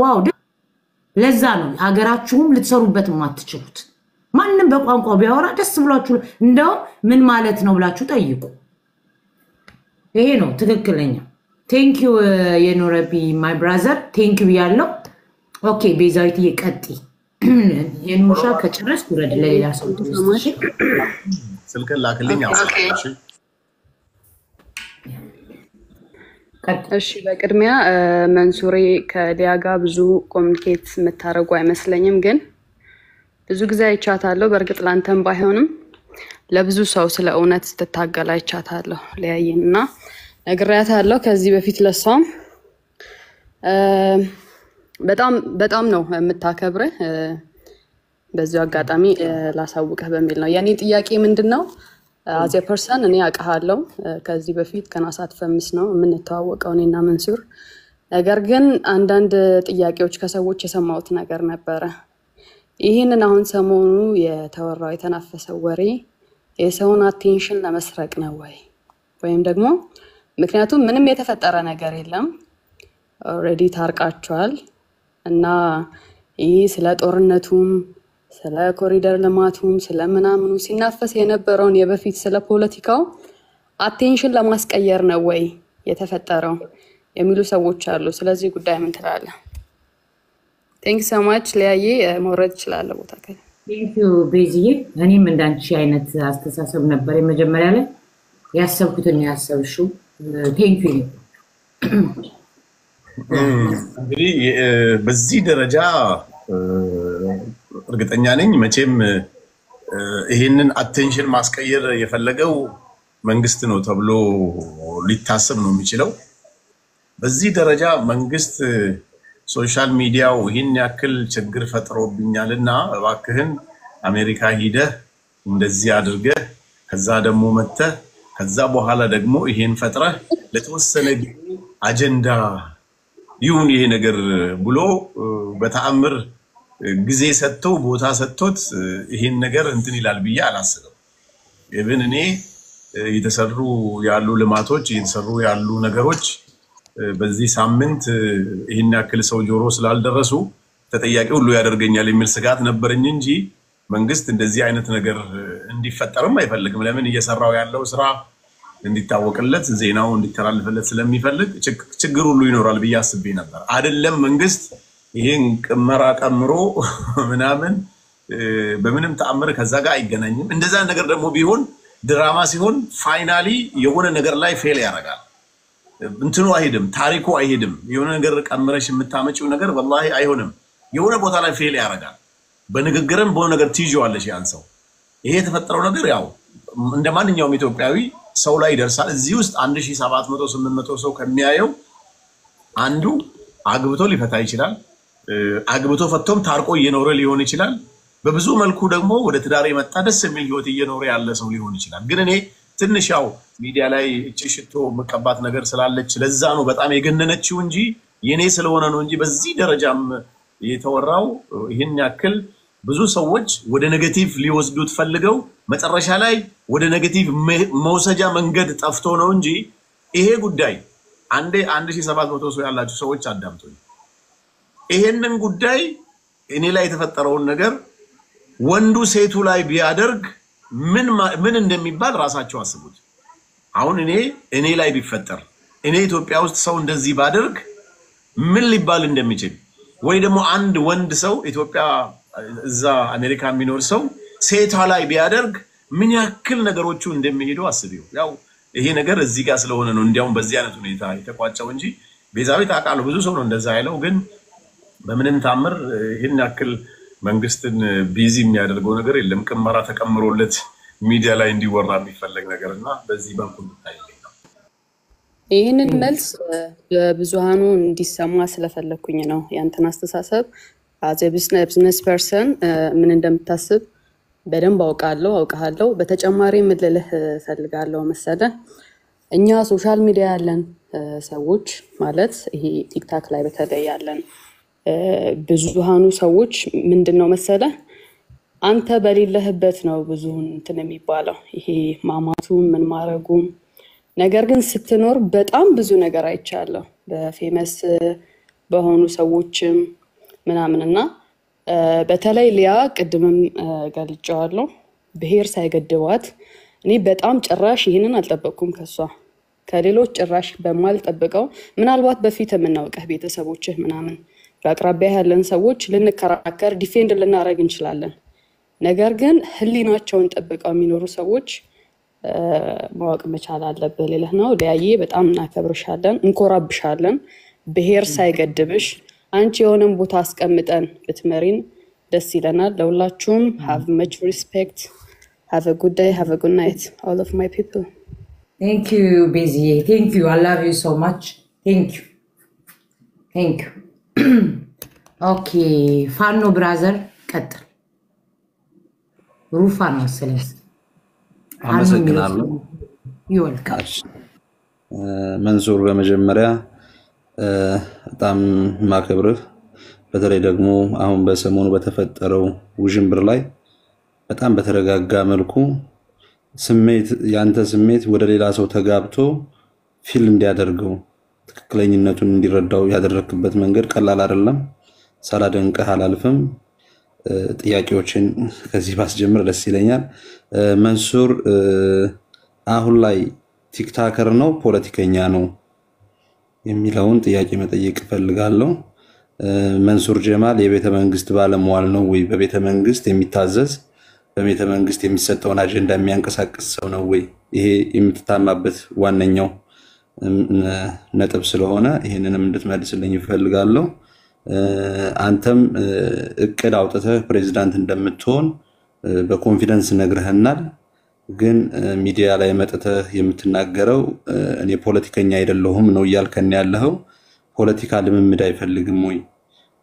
wow ደ- ለዛ ነው ሀገራችሁም ልትሰሩበት የማትችሉት። ማንም በቋንቋ ቢያወራ ደስ ብሏችሁ እንደውም ምን ማለት ነው ብላችሁ ጠይቁ። ይሄ ነው ትክክለኛ። thank you የኖረቢ my brother thank you ያለው okay። ቤዛዊት ቀጢ የኑሻ ከጨረስ ውረድ ለሌላ ሰው ስልክን ላክልኝ። አዎ፣ okay። እሺ። በቅድሚያ መንሱሬ ከሊያ ጋር ብዙ ኮሚኒኬት የምታደርጉ አይመስለኝም፣ ግን ብዙ ጊዜ አይቻታለሁ። በእርግጥ ላንተም ባይሆንም ለብዙ ሰው ስለ እውነት ስትታገል አይቻታለሁ። ሊያይን እና ነግሬያታለሁ ከዚህ በፊት ለሷም በጣም በጣም ነው የምታከብርህ። በዚሁ አጋጣሚ ላሳውቅህ በሚል ነው የኔ ጥያቄ ምንድን ነው as a person እኔ አውቅሃለሁ ከዚህ በፊት ከናሳት ፈምስ ነው የምንተዋወቀው እኔና መንሱር። ነገር ግን አንዳንድ ጥያቄዎች ከሰዎች የሰማሁት ነገር ነበረ። ይህንን አሁን ሰሞኑ የተወራው የተናፈሰው ወሬ የሰውን attention ለመስረቅ ነው ወይ ወይም ደግሞ ምክንያቱም ምንም የተፈጠረ ነገር የለም already ታርቃቸዋል እና ይህ ስለ ጦርነቱም ስለ ኮሪደር ልማቱም ስለ ምናምኑ ሲናፈስ የነበረውን የበፊት ስለ ፖለቲካው attention ለማስቀየር ነው ወይ የተፈጠረው የሚሉ ሰዎች አሉ። ስለዚህ ጉዳይ ምን ትላለህ? thank so much ሊያዬ እ፣ መውረድ ይችላለ ቦታ ቤዝዬ። እኔም እንዳንቺ አይነት አስተሳሰብ ነበር የመጀመሪያ ላይ ያሰብኩትን ያሰብሽው። thank you እንግዲህ እ፣ በዚህ ደረጃ እርግጠኛ ነኝ መቼም እ፣ ይሄንን attention ማስቀየር የፈለገው መንግስት ነው ተብሎ ሊታሰብ ነው የሚችለው። በዚህ ደረጃ መንግስት social media ው ይህን ያክል ችግር ፈጥሮብኛል እና እባክህን አሜሪካ ሂደህ እንደዚህ አድርገህ ከዛ ደግሞ መተህ ከዛ በኋላ ደግሞ ይሄን ፈጥረህ ለተወሰነ ጊዜ አጀንዳ ይሁን ይሄ ነገር ብሎ በተአምር ጊዜ ሰጥቶ ቦታ ሰጥቶት ይሄን ነገር እንትን ይላል ብዬ አላስብም። even እኔ እ፣ እየተሰሩ ያሉ ልማቶች እየተሰሩ ያሉ ነገሮች በዚህ ሳምንት ይህን ያክል ሰው ጆሮ ስላልደረሱ ተጠያቂ ሁሉ ያደርገኛል የሚል ስጋት ነበረኝ እንጂ መንግስት እንደዚህ አይነት ነገር እንዲፈጠርም አይፈልግም። ለምን እየሰራው ያለው ስራ እንዲታወቅለት ዜናው እንዲተላልፍለት ስለሚፈልግ ችግ- ችግር ሁሉ ይኖራል ብዬ አስቤ ነበር። አይደለም መንግስት ይሄን ቅመራ ቀምሮ ምናምን በምንም ተአምር ከዛ ጋር አይገናኝም። እንደዛ ነገር ደግሞ ቢሆን ድራማ ሲሆን finally የሆነ ነገር ላይ fail ያደርጋል። እንትኑ አይሄድም፣ ታሪኩ አይሄድም። የሆነ ነገር ቀምረሽ የምታመጪው ነገር ወላሂ አይሆንም። የሆነ ቦታ ላይ fail ያደርጋል። በንግግርም በሆነ ነገር ትይዤዋለሽ ያን ሰው። ይሄ የተፈጠረው ነገር ያው እንደ ማንኛውም ኢትዮጵያዊ ሰው ላይ ይደርሳል። እዚህ ውስጥ 1700 800 ሰው ከሚያየው አንዱ አግብቶ ሊፈታ ይችላል። አግብቶ ፈቶም ታርቆ እየኖረ ሊሆን ይችላል። በብዙ መልኩ ደግሞ ወደ ትዳር የመጣ ደስ የሚል ህይወት እየኖረ ያለ ሰው ሊሆን ይችላል። ግን እኔ ትንሽ ያው ሚዲያ ላይ እቺ ሽቶ መቀባት ነገር ስላለች ለዛ ነው በጣም የገነነችው እንጂ የኔ ስለሆነ ነው እንጂ በዚህ ደረጃም የተወራው ይህን ያክል ብዙ ሰዎች ወደ negative ሊወስዱት ፈልገው መጨረሻ ላይ ወደ negative መውሰጃ መንገድ ጠፍቶ ነው እንጂ ይሄ ጉዳይ አንዴ 1700 ሰው ያላችሁ ሰዎች አዳምጡኝ። ይሄንን ጉዳይ እኔ ላይ የተፈጠረውን ነገር ወንዱ ሴቱ ላይ ቢያደርግ ምን ምን እንደሚባል ራሳቸው አስቡት። አሁን እኔ እኔ ላይ ቢፈጠር እኔ ኢትዮጵያ ውስጥ ሰው እንደዚህ ባደርግ ምን ሊባል እንደሚችል ወይ ደግሞ አንድ ወንድ ሰው ኢትዮጵያ እዛ አሜሪካ የሚኖር ሰው ሴቷ ላይ ቢያደርግ ምን ያክል ነገሮቹ እንደሚሄዱ አስቢው። ያው ይሄ ነገር እዚህ ጋር ስለሆነ ነው እንዲያውም በዚህ አይነት ሁኔታ የተቋጨው እንጂ ቤዛዊት አውቃለሁ ብዙ ሰው ነው እንደዛ ያለው ግን በምንም ታምር ይህን ያክል መንግስትን busy የሚያደርገው ነገር የለም። ቅመራ ተቀምሮለት ሚዲያ ላይ እንዲወራ የሚፈለግ ነገር እና በዚህ መልኩ እንድታይልኝ ነው። ይህንን መልስ በብዙሃኑ እንዲሰማ ስለፈለግኩኝ ነው። ያንተን አስተሳሰብ as a business person ምን እንደምታስብ በደንብ አውቃለሁ አውቃለሁ። በተጨማሪ ምን ልልህ እፈልጋለሁ መሰለ እኛ social media ያለን እ፣ ሰዎች ማለት ይሄ TikTok ላይ በተለይ ያለን ብዙሃኑ ሰዎች ምንድን ነው መሰለ አንተ በሌለህበት ነው ብዙውን እንትን የሚባለው ይሄ ማማቱም ምን ማድረጉም። ነገር ግን ስትኖር በጣም ብዙ ነገር አይቻለሁ። በፌመስ በሆኑ ሰዎችም ምናምን እና በተለይ ሊያ ቅድምም እ፣ ገልጬዋለሁ ብሔር ሳይገድባት እኔ በጣም ጭራሽ ይህንን አልጠበቅኩም ከሷ ከሌሎች ጭራሽ በማልጠብቀው ምናልባት በፊት የምናውቀህ ቤተሰቦችህ ምናምን በአቅራቢያ ያለን ሰዎች ልንከራከር defend ልናደርግ እንችላለን። ነገር ግን ሕሊናቸውን ጠብቀው የሚኖሩ ሰዎች ማወቅ መቻል አለብህ። ልልህ ነው። ሊያዬ በጣም እናከብርሻለን፣ እንኮራብሻለን። ብሔር ሳይገድብሽ አንቺ የሆነን ቦታ አስቀምጠን ብትመሪን ደስ ይለናል። ለሁላችሁም have much respect have good day have good night all of my people thank you ቤዝዬ thank you I love you so much thank you thank you okay ፋኖ brother ቀጥል። ሩፋን መሰለኝ። አመሰግናለሁ። ይወልካል መንሱር በመጀመሪያ በጣም ማከብርህ በተለይ ደግሞ አሁን በሰሞኑ በተፈጠረው ውዥንብር ላይ በጣም በተረጋጋ መልኩ ስሜት ያንተ ስሜት ወደ ሌላ ሰው ተጋብቶ ፊል እንዲያደርገው ትክክለኝነቱን እንዲረዳው ያደረግክበት መንገድ ቀላል አይደለም። ሳላደንቅህ አላልፍም። ጥያቄዎችን ከዚህ ባስጀምር ደስ ይለኛል። መንሱር አሁን ላይ ቲክታከር ነው ፖለቲከኛ ነው የሚለውን ጥያቄ መጠየቅ እፈልጋለሁ። መንሱር ጀማል የቤተ መንግስት ባለመዋል ነው ወይ? በቤተ መንግስት የሚታዘዝ በቤተ መንግስት የሚሰጠውን አጀንዳ የሚያንቀሳቅስ ሰው ነው ወይ? ይሄ የምትታማበት ዋነኛው ነጥብ ስለሆነ ይህንንም እንድትመልስልኝ እፈልጋለሁ። እ፣ አንተም እቅድ አውጥተህ ፕሬዚዳንት እንደምትሆን በ confidence ነግረህናል። ግን ሚዲያ ላይ መጥተህ የምትናገረው እኔ ፖለቲከኛ አይደለሁም ነው እያልከን ያለኸው። ፖለቲካ ልምምድ አይፈልግም ወይ?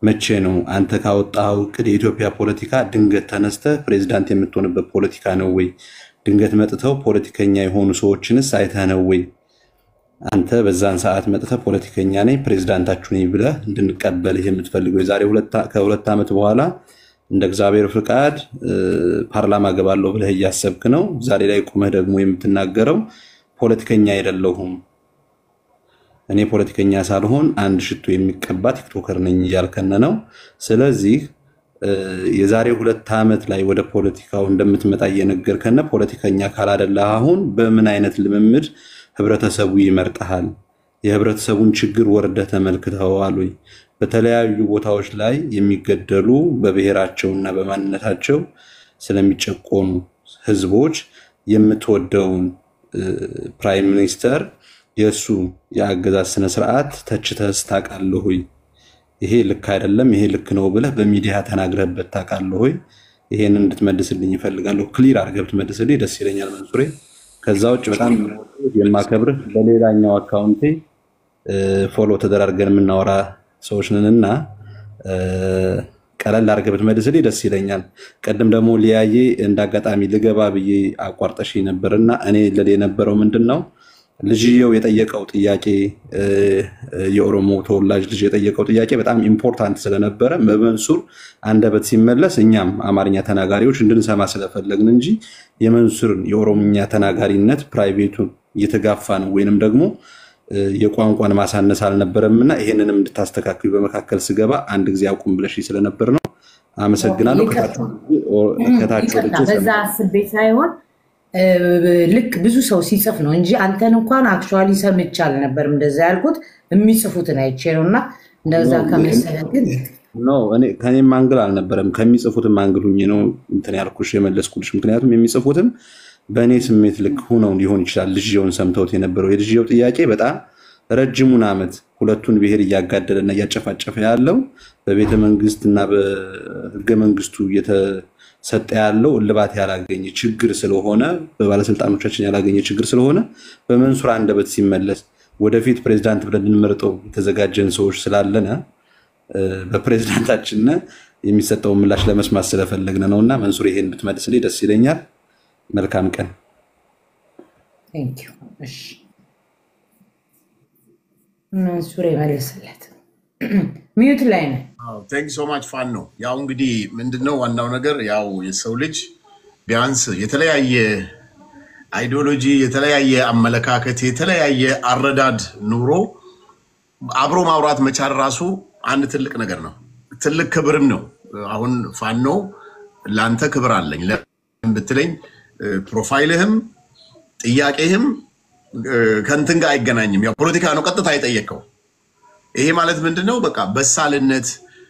መቼ ነው አንተ ካወጣኸው እቅድ የኢትዮጵያ ፖለቲካ ድንገት ተነስተህ ፕሬዚዳንት የምትሆንበት ፖለቲካ ነው ወይ? ድንገት መጥተው ፖለቲከኛ የሆኑ ሰዎችንስ አይተህ ነው ወይ? አንተ በዛን ሰዓት መጥተህ ፖለቲከኛ ነኝ ፕሬዚዳንታችሁ ነኝ ብለህ እንድንቀበልህ የምትፈልገው የዛሬ ከሁለት ዓመት በኋላ እንደ እግዚአብሔር ፍቃድ ፓርላማ ገባለሁ ብለህ እያሰብክ ነው። ዛሬ ላይ ቁመህ ደግሞ የምትናገረው ፖለቲከኛ አይደለሁም እኔ ፖለቲከኛ ሳልሆን አንድ ሽቶ የሚቀባ ቲክቶከር ነኝ እያልከን ነው። ስለዚህ የዛሬ ሁለት ዓመት ላይ ወደ ፖለቲካው እንደምትመጣ እየነገርከን ፖለቲከኛ ካላደለህ አሁን በምን አይነት ልምምድ ህብረተሰቡ ይመርጠሃል? የህብረተሰቡን ችግር ወርደህ ተመልክተዋል ወይ? በተለያዩ ቦታዎች ላይ የሚገደሉ በብሔራቸውና በማንነታቸው ስለሚጨቆኑ ህዝቦች የምትወደውን prime minister የእሱ የአገዛዝ ስነስርዓት ተችተህስ ታውቃለህ ወይ? ይሄ ልክ አይደለም፣ ይሄ ልክ ነው ብለህ በሚዲያ ተናግረህበት ታውቃለህ ወይ? ይሄንን እንድትመልስልኝ እፈልጋለሁ። clear አድርገህ ብትመልስልኝ ደስ ይለኛል መንሱሬ። ከዛ ውጭ በጣም የማከብርህ በሌላኛው account ኤ follow ተደራርገን የምናወራ ሰዎች ነንና እ፣ ቀለል አድርገህ ብትመልስልኝ ደስ ይለኛል። ቀደም ደግሞ ሊያዬ እንደ አጋጣሚ ልገባ ብዬ አቋርጠሽ ነበርና እኔ ልል የነበረው ምንድን ነው ልጅየው የጠየቀው ጥያቄ የኦሮሞ ተወላጅ ልጅ የጠየቀው ጥያቄ በጣም important ስለነበረ በመንሱር አንደበት ሲመለስ እኛም አማርኛ ተናጋሪዎች እንድንሰማ ስለፈለግን እንጂ የመንሱርን የኦሮምኛ ተናጋሪነት private ኡን እየተጋፋ ነው ወይንም ደግሞ የቋንቋን ማሳነስ አልነበረም እና ይሄንንም እንድታስተካክሉ በመካከል ስገባ አንድ ጊዜ አቁም ብለሽ ስለነበር ነው። አመሰግናለሁ። ወደ ይቅርታ፣ በዛ አስቤ ሳይሆን ልክ ብዙ ሰው ሲጽፍ ነው እንጂ አንተን እንኳን actually ሰምቼ አልነበርም እንደዛ ያልኩት። የሚጽፉትን አይቼ ነው እና እንደዛ ከመሰለ ግን no እኔ ከኔም angle አልነበረም። ከሚጽፉትም angle ሁኜ ነው እንትን ያልኩሽ የመለስኩልሽ። ምክንያቱም የሚጽፉትም በእኔ ስሜት ልክ ሁነው ሊሆን ይችላል። ልጅየውን ሰምተውት የነበረው የልጅየው ጥያቄ በጣም ረጅሙን ዓመት ሁለቱን ብሔር እያጋደለና እያጨፋጨፈ ያለው በቤተ መንግስት እና በህገ መንግስቱ እየተሰጠ ያለው እልባት ያላገኘ ችግር ስለሆነ በባለስልጣኖቻችን ያላገኘ ችግር ስለሆነ በመንሱር አንደበት ሲመለስ ወደፊት ፕሬዚዳንት ብለን ልንመርጠው የተዘጋጀን ሰዎች ስላለነ በፕሬዚዳንታችን የሚሰጠውን ምላሽ ለመስማት ስለፈለግን ነው እና መንሱር ይሄን ብትመልስልኝ ደስ ይለኛል። መልካም ቀን። መንሱር የመለስለት mute ላይ ነው። thank so much ፋኖ ነው። ያው እንግዲህ ምንድነው ዋናው ነገር ያው የሰው ልጅ ቢያንስ የተለያየ ideology፣ የተለያየ አመለካከት፣ የተለያየ አረዳድ ኑሮ አብሮ ማውራት መቻል ራሱ አንድ ትልቅ ነገር ነው። ትልቅ ክብርም ነው። አሁን ፋኖ ለአንተ ክብር አለኝ ብትለኝ profile ህም ጥያቄህም ከንትን ጋር አይገናኝም። ያው ፖለቲካ ነው ቀጥታ የጠየቀው። ይሄ ማለት ምንድን ነው? በቃ በሳልነት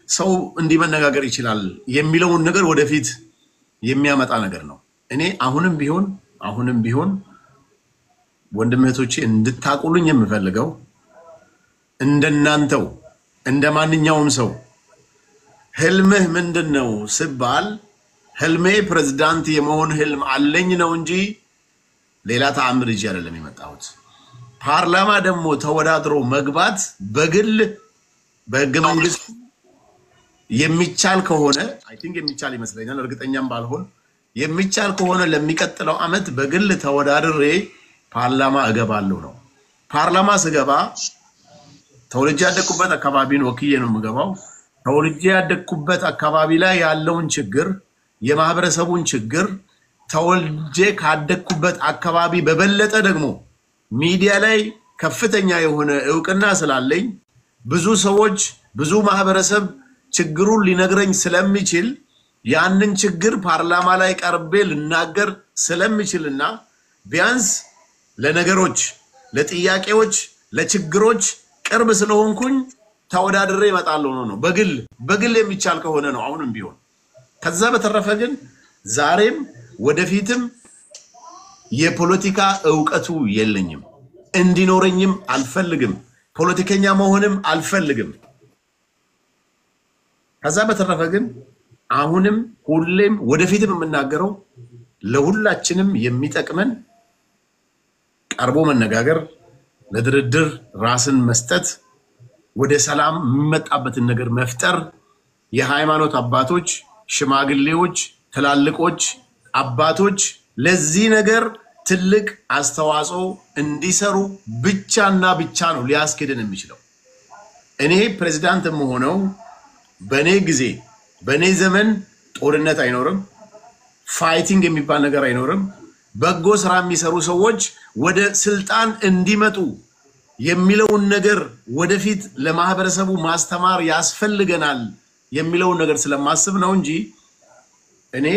ሰው እንዲህ መነጋገር ይችላል የሚለውን ነገር ወደፊት የሚያመጣ ነገር ነው። እኔ አሁንም ቢሆን አሁንም ቢሆን ወንድም እህቶቼ እንድታቁልኝ የምፈልገው እንደናንተው እንደ ማንኛውም ሰው ህልምህ ምንድን ነው ስባል ህልሜ ፕሬዝዳንት የመሆን ህልም አለኝ ነው እንጂ ሌላ ተአምር ይዤ አይደለም የመጣሁት። ፓርላማ ደግሞ ተወዳድሮ መግባት በግል በህገ መንግስት የሚቻል ከሆነ I think የሚቻል ይመስለኛል፣ እርግጠኛም ባልሆን የሚቻል ከሆነ ለሚቀጥለው ዓመት በግል ተወዳድሬ ፓርላማ እገባለሁ ነው። ፓርላማ ስገባ ተወልጄ ያደግኩበት አካባቢን ወክዬ ነው የምገባው። ተወልጄ ያደግኩበት አካባቢ ላይ ያለውን ችግር የማህበረሰቡን ችግር ተወልጄ ካደግኩበት አካባቢ በበለጠ ደግሞ ሚዲያ ላይ ከፍተኛ የሆነ እውቅና ስላለኝ ብዙ ሰዎች ብዙ ማህበረሰብ ችግሩን ሊነግረኝ ስለሚችል ያንን ችግር ፓርላማ ላይ ቀርቤ ልናገር ስለሚችልና ቢያንስ ለነገሮች፣ ለጥያቄዎች፣ ለችግሮች ቅርብ ስለሆንኩኝ ተወዳድሬ እመጣለሁ ነው ነው በግል በግል የሚቻል ከሆነ ነው አሁንም ቢሆን። ከዛ በተረፈ ግን ዛሬም ወደፊትም የፖለቲካ እውቀቱ የለኝም፣ እንዲኖረኝም አልፈልግም፣ ፖለቲከኛ መሆንም አልፈልግም። ከዛ በተረፈ ግን አሁንም ሁሌም ወደፊትም የምናገረው ለሁላችንም የሚጠቅመን ቀርቦ መነጋገር፣ ለድርድር ራስን መስጠት፣ ወደ ሰላም የሚመጣበትን ነገር መፍጠር፣ የሃይማኖት አባቶች፣ ሽማግሌዎች፣ ትላልቆች አባቶች ለዚህ ነገር ትልቅ አስተዋጽኦ እንዲሰሩ ብቻና ብቻ ነው ሊያስኬድን የሚችለው። እኔ ፕሬዚዳንት የምሆነው በእኔ ጊዜ በእኔ ዘመን ጦርነት አይኖርም፣ fighting የሚባል ነገር አይኖርም። በጎ ስራ የሚሰሩ ሰዎች ወደ ስልጣን እንዲመጡ የሚለውን ነገር ወደፊት ለማህበረሰቡ ማስተማር ያስፈልገናል የሚለውን ነገር ስለማስብ ነው እንጂ እኔ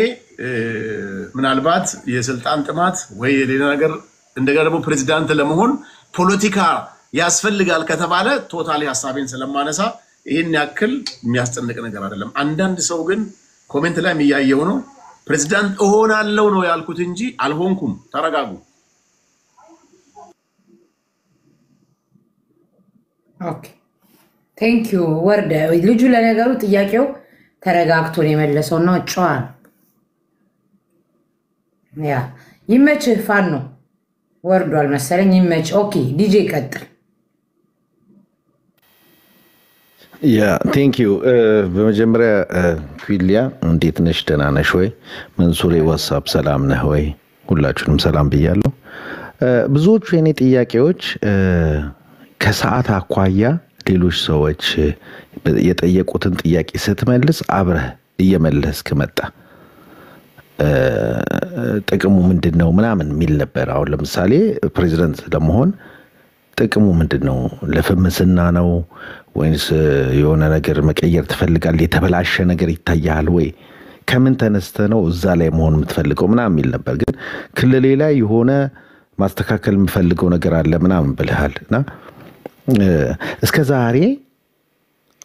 ምናልባት የስልጣን ጥማት ወይ ሌላ ነገር እንደገና ደግሞ ፕሬዚዳንት ለመሆን ፖለቲካ ያስፈልጋል ከተባለ totally ሀሳቤን ስለማነሳ ይህን ያክል የሚያስጨንቅ ነገር አይደለም። አንዳንድ ሰው ግን comment ላይ የሚያየው ነው ፕሬዚዳንት እሆናለሁ ነው ያልኩት እንጂ አልሆንኩም። ተረጋጉ። okay thank you ወርደ ልጁ ለነገሩ ጥያቄው ተረጋግቶ ነው የመለሰው እና ጨዋ ነው። yeah ይመችህ። ፋኖ ወርዷል መሰለኝ። ይመች። okay DJ ቀጥል። yeah thank you በመጀመሪያ ሊያ እንዴት ነሽ? ደህና ነሽ ወይ? መንሱሬ what's up ሰላም ነህ ወይ? ሁላችሁንም ሰላም ብያለሁ። ብዙዎቹ የኔ ጥያቄዎች ከሰዓት አኳያ ሌሎች ሰዎች የጠየቁትን ጥያቄ ስትመልስ አብረህ እየመለስክ መጣ። ጥቅሙ ምንድን ነው ምናምን የሚል ነበር። አሁን ለምሳሌ ፕሬዚደንት ለመሆን ጥቅሙ ምንድን ነው? ለፍምስና ነው ወይንስ የሆነ ነገር መቀየር ትፈልጋለህ? የተበላሸ ነገር ይታያል ወይ? ከምን ተነስተ ነው እዛ ላይ መሆን የምትፈልገው ምናምን የሚል ነበር። ግን ክልሌ ላይ የሆነ ማስተካከል የምፈልገው ነገር አለ ምናምን ብልሃል እና እስከ ዛሬ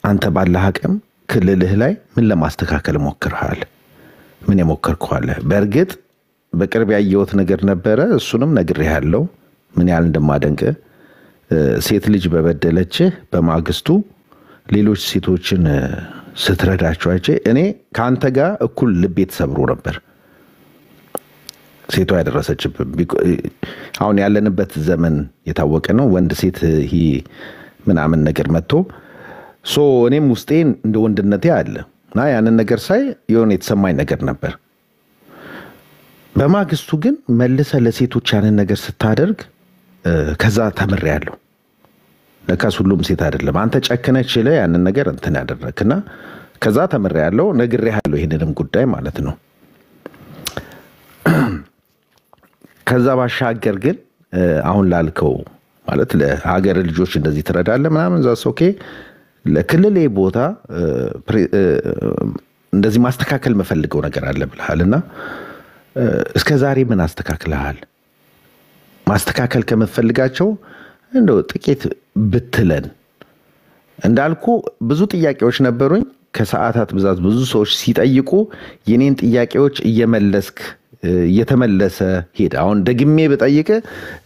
አንተ ባለህ አቅም ክልልህ ላይ ምን ለማስተካከል ሞክርሃል? ምን የሞከርከዋለህ? በእርግጥ በቅርብ ያየሁት ነገር ነበረ። እሱንም ነግሬሃለሁ ምን ያህል እንደማደንቅ ሴት ልጅ በበደለችህ በማግስቱ ሌሎች ሴቶችን ስትረዳቸው አይቼ እኔ ከአንተ ጋር እኩል ልቤ ተሰብሮ ነበር። ሴቷ ያደረሰችብን አሁን ያለንበት ዘመን የታወቀ ነው። ወንድ ሴት ምናምን ነገር መጥቶ so እኔም ውስጤ እንደ ወንድነቴ አለ እና ያንን ነገር ሳይ የሆነ የተሰማኝ ነገር ነበር። በማግስቱ ግን መልሰህ ለሴቶች ያንን ነገር ስታደርግ ከዛ ተምሬያለሁ። ለካስ ሁሉም ሴት አይደለም። አንተ ጨክነህ ችለህ ያንን ነገር እንትን ያደረግና ከዛ ተምሬያለሁ፣ ነግሬሃለሁ ይህንንም ጉዳይ ማለት ነው። ከዛ ባሻገር ግን አሁን ላልከው ማለት ለሀገር ልጆች እንደዚህ ትረዳለህ ምናምን ዛስ okay። ለክልሌ ቦታ እንደዚህ ማስተካከል የምፈልገው ነገር አለ ብልሃል እና እስከ ዛሬ ምን አስተካክልሃል? ማስተካከል ከምትፈልጋቸው እንደው ጥቂት ብትለን እንዳልኩ ብዙ ጥያቄዎች ነበሩኝ። ከሰዓታት ብዛት ብዙ ሰዎች ሲጠይቁ የኔን ጥያቄዎች እየመለስክ እየተመለሰ ሄደ። አሁን ደግሜ ብጠይቅ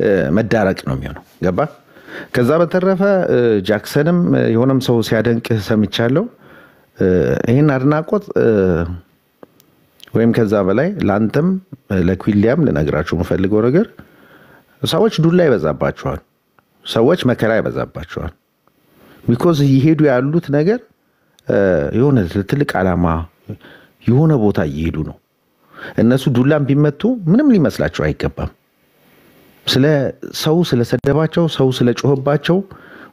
እ፣ መዳረቅ ነው የሚሆነው። ገባ? ከዛ በተረፈ ጃክሰንም የሆነም ሰው ሲያደንቅህ ሰምቻለሁ። ይህን አድናቆት ወይም ከዛ በላይ ለአንተም ለኩዊሊያም ልነግራችሁ የምፈልገው ነገር ሰዎች ዱላ ይበዛባቸዋል። ሰዎች መከራ ይበዛባቸዋል። ቢኮዝ እየሄዱ ያሉት ነገር የሆነ ትልቅ ዓላማ የሆነ ቦታ እየሄዱ ነው። እነሱ ዱላም ቢመቱ ምንም ሊመስላቸው አይገባም። ስለ ሰው ስለሰደባቸው ሰው ስለጮህባቸው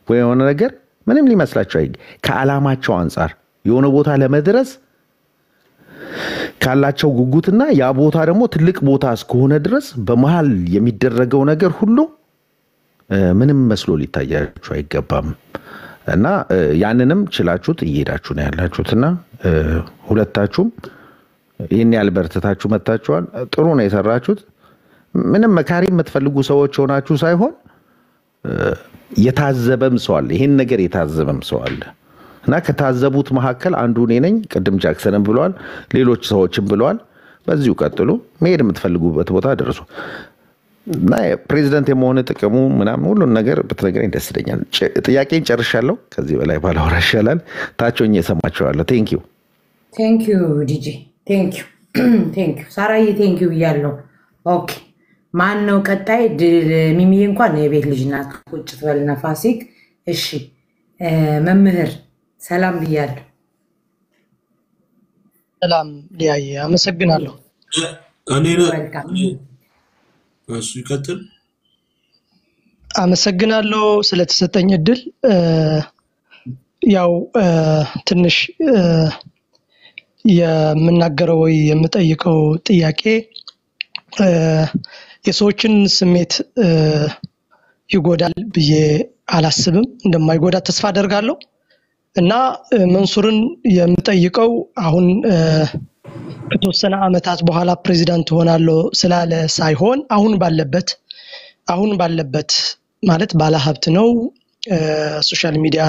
ወይ የሆነ ነገር ምንም ሊመስላቸው ከዓላማቸው አንጻር የሆነ ቦታ ለመድረስ ካላቸው ጉጉትና ያ ቦታ ደግሞ ትልቅ ቦታ እስከሆነ ድረስ በመሀል የሚደረገው ነገር ሁሉ ምንም መስሎ ሊታያችሁ አይገባም እና ያንንም ችላችሁት እየሄዳችሁ ነው ያላችሁትና ሁለታችሁም ይህን ያህል በርትታችሁ መጥታችኋል። ጥሩ ነው የሰራችሁት። ምንም መካሪ የምትፈልጉ ሰዎች ሆናችሁ ሳይሆን የታዘበም ሰው አለ። ይህን ነገር የታዘበም ሰው አለ እና ከታዘቡት መካከል አንዱ እኔ ነኝ። ቅድም ጃክሰንም ብለዋል፣ ሌሎች ሰዎችም ብለዋል። በዚሁ ቀጥሉ። መሄድ የምትፈልጉበት ቦታ ደርሱ እና ፕሬዚደንት የመሆን ጥቅሙ ምናምን ሁሉን ነገር ብትነግረኝ ደስ ይለኛል። ጥያቄን ጨርሻለሁ። ከዚህ በላይ ባላወራ ይሻላል። ታቾኝ የሰማችኋለሁ። thank you ቴንኪዩ ዲጄ ቴንኪዩ ቴንኪዩ ሳራዬ ቴንኪዩ ብያለሁ። okay ማን ነው ቀጣይ? ሚሚዬ እንኳን የቤት ልጅ ናት። ቁጭ ትበልና ፋሲክ። እሺ መምህር ሰላም ብያለሁ። ሰላም ሊያየ አመሰግናለሁ። እሱ ይቀጥል። አመሰግናለሁ ስለተሰጠኝ እድል። ያው ትንሽ የምናገረው ወይ የምጠይቀው ጥያቄ የሰዎችን ስሜት ይጎዳል ብዬ አላስብም። እንደማይጎዳ ተስፋ አደርጋለሁ እና መንሱርን የምጠይቀው አሁን ከተወሰነ ዓመታት በኋላ ፕሬዚዳንት ሆናለሁ ስላለ ሳይሆን አሁን ባለበት አሁን ባለበት ማለት ባለሀብት ነው። social media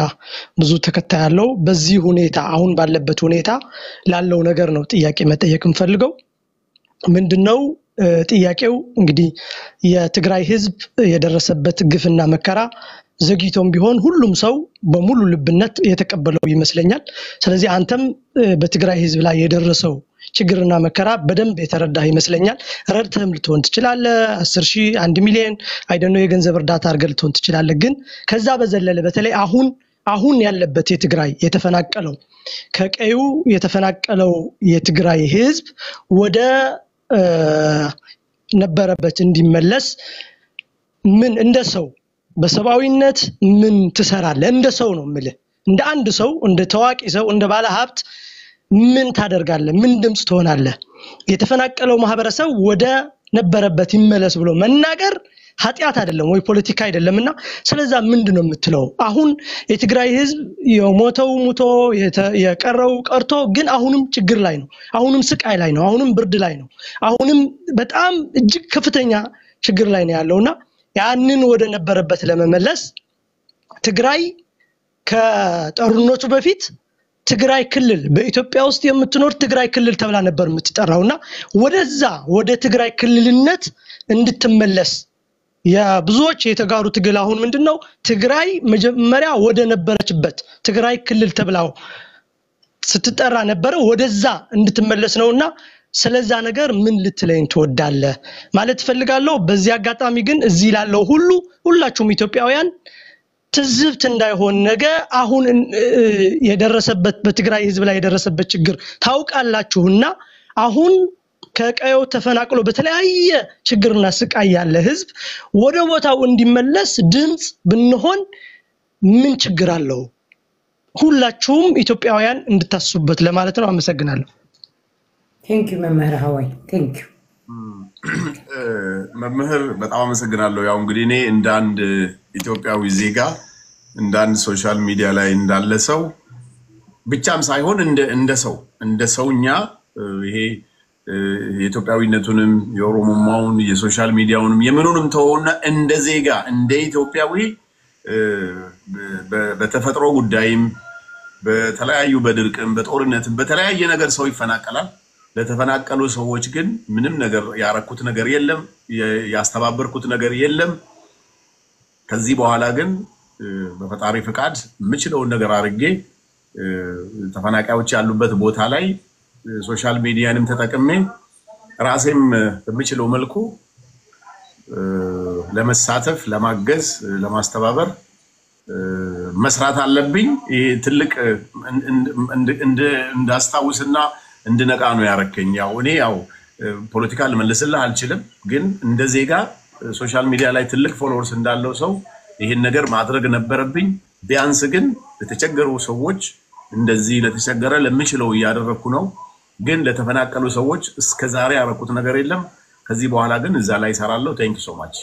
ብዙ ተከታይ ያለው በዚህ ሁኔታ አሁን ባለበት ሁኔታ ላለው ነገር ነው ጥያቄ መጠየቅ የምፈልገው። ምንድን ነው እ፣ ጥያቄው እንግዲህ የትግራይ ህዝብ የደረሰበት ግፍና መከራ ዘግይቶም ቢሆን ሁሉም ሰው በሙሉ ልብነት የተቀበለው ይመስለኛል። ስለዚህ አንተም በትግራይ ህዝብ ላይ የደረሰው ችግርና መከራ በደንብ የተረዳህ ይመስለኛል። ረድተህም ልትሆን ትችላለህ። አስር ሺህ አንድ ሚሊዮን አይደኖ የገንዘብ እርዳታ አድርገህ ልትሆን ትችላለህ። ግን ከዛ በዘለለ በተለይ አሁን አሁን ያለበት የትግራይ የተፈናቀለው ከቀዩ የተፈናቀለው የትግራይ ህዝብ ወደ ነበረበት እንዲመለስ ምን እንደ ሰው በሰብአዊነት ምን ትሰራለህ? እንደ ሰው ነው የምልህ። እንደ አንድ ሰው፣ እንደ ታዋቂ ሰው፣ እንደ ባለ ሀብት ምን ታደርጋለህ? ምን ድምፅ ትሆናለህ? የተፈናቀለው ማህበረሰብ ወደ ነበረበት ይመለስ ብሎ መናገር ኃጢአት አይደለም ወይ ፖለቲካ አይደለም እና ስለዛ ምንድን ነው የምትለው? አሁን የትግራይ ህዝብ የሞተው ሙቶ የቀረው ቀርቶ ግን አሁንም ችግር ላይ ነው። አሁንም ስቃይ ላይ ነው። አሁንም ብርድ ላይ ነው። አሁንም በጣም እጅግ ከፍተኛ ችግር ላይ ነው ያለው እና ያንን ወደ ነበረበት ለመመለስ ትግራይ ከጦርነቱ በፊት ትግራይ ክልል በኢትዮጵያ ውስጥ የምትኖር ትግራይ ክልል ተብላ ነበር የምትጠራው እና ወደዛ ወደ ትግራይ ክልልነት እንድትመለስ የብዙዎች የተጋሩ ትግል አሁን ምንድን ነው ትግራይ መጀመሪያ ወደ ነበረችበት ትግራይ ክልል ተብላው ስትጠራ ነበረ። ወደዛ እንድትመለስ ነው እና ስለዛ ነገር ምን ልትለኝ ትወዳለህ ማለት እፈልጋለሁ። በዚህ አጋጣሚ ግን እዚህ ላለው ሁሉ ሁላችሁም ኢትዮጵያውያን ትዝብት እንዳይሆን ነገ አሁን የደረሰበት በትግራይ ህዝብ ላይ የደረሰበት ችግር ታውቃላችሁና አሁን ከቀየው ተፈናቅሎ በተለያየ ችግርና ስቃይ ያለ ህዝብ ወደ ቦታው እንዲመለስ ድምፅ ብንሆን ምን ችግር አለው? ሁላችሁም ኢትዮጵያውያን እንድታስቡበት ለማለት ነው። አመሰግናለሁ። thank you መምህር ሀዋይ thank you። እ፣ መምህር በጣም አመሰግናለሁ። ያው እንግዲህ እኔ እንደ አንድ ኢትዮጵያዊ ዜጋ እንደ አንድ social media ላይ እንዳለ ሰው ብቻም ሳይሆን እንደ ሰው እንደ ሰውኛ ይሄ የኢትዮጵያዊነቱንም የኦሮሞማውን የ social media ውንም የምኑንም ተወውና እንደ ዜጋ እንደ ኢትዮጵያዊ በተፈጥሮ ጉዳይም በተለያዩ በድርቅም በጦርነትም በተለያየ ነገር ሰው ይፈናቀላል። ለተፈናቀሉ ሰዎች ግን ምንም ነገር ያረኩት ነገር የለም፣ ያስተባበርኩት ነገር የለም። ከዚህ በኋላ ግን በፈጣሪ ፍቃድ የምችለውን ነገር አድርጌ ተፈናቃዮች ያሉበት ቦታ ላይ social media ንም ተጠቅሜ ራሴም በምችለው መልኩ ለመሳተፍ፣ ለማገዝ፣ ለማስተባበር መስራት አለብኝ። ይሄ ትልቅ እንዳስታውስና እንድነቃ ነው ያረከኝ። ያው እኔ ያው ፖለቲካ ልመልስልህ አልችልም፣ ግን እንደ ዜጋ social media ላይ ትልቅ followers እንዳለው ሰው ይህን ነገር ማድረግ ነበረብኝ። ቢያንስ ግን ለተቸገሩ ሰዎች እንደዚህ ለተቸገረ ለምችለው እያደረግኩ ነው። ግን ለተፈናቀሉ ሰዎች እስከ ዛሬ ያረኩት ነገር የለም። ከዚህ በኋላ ግን እዛ ላይ ይሰራለሁ። thank so much።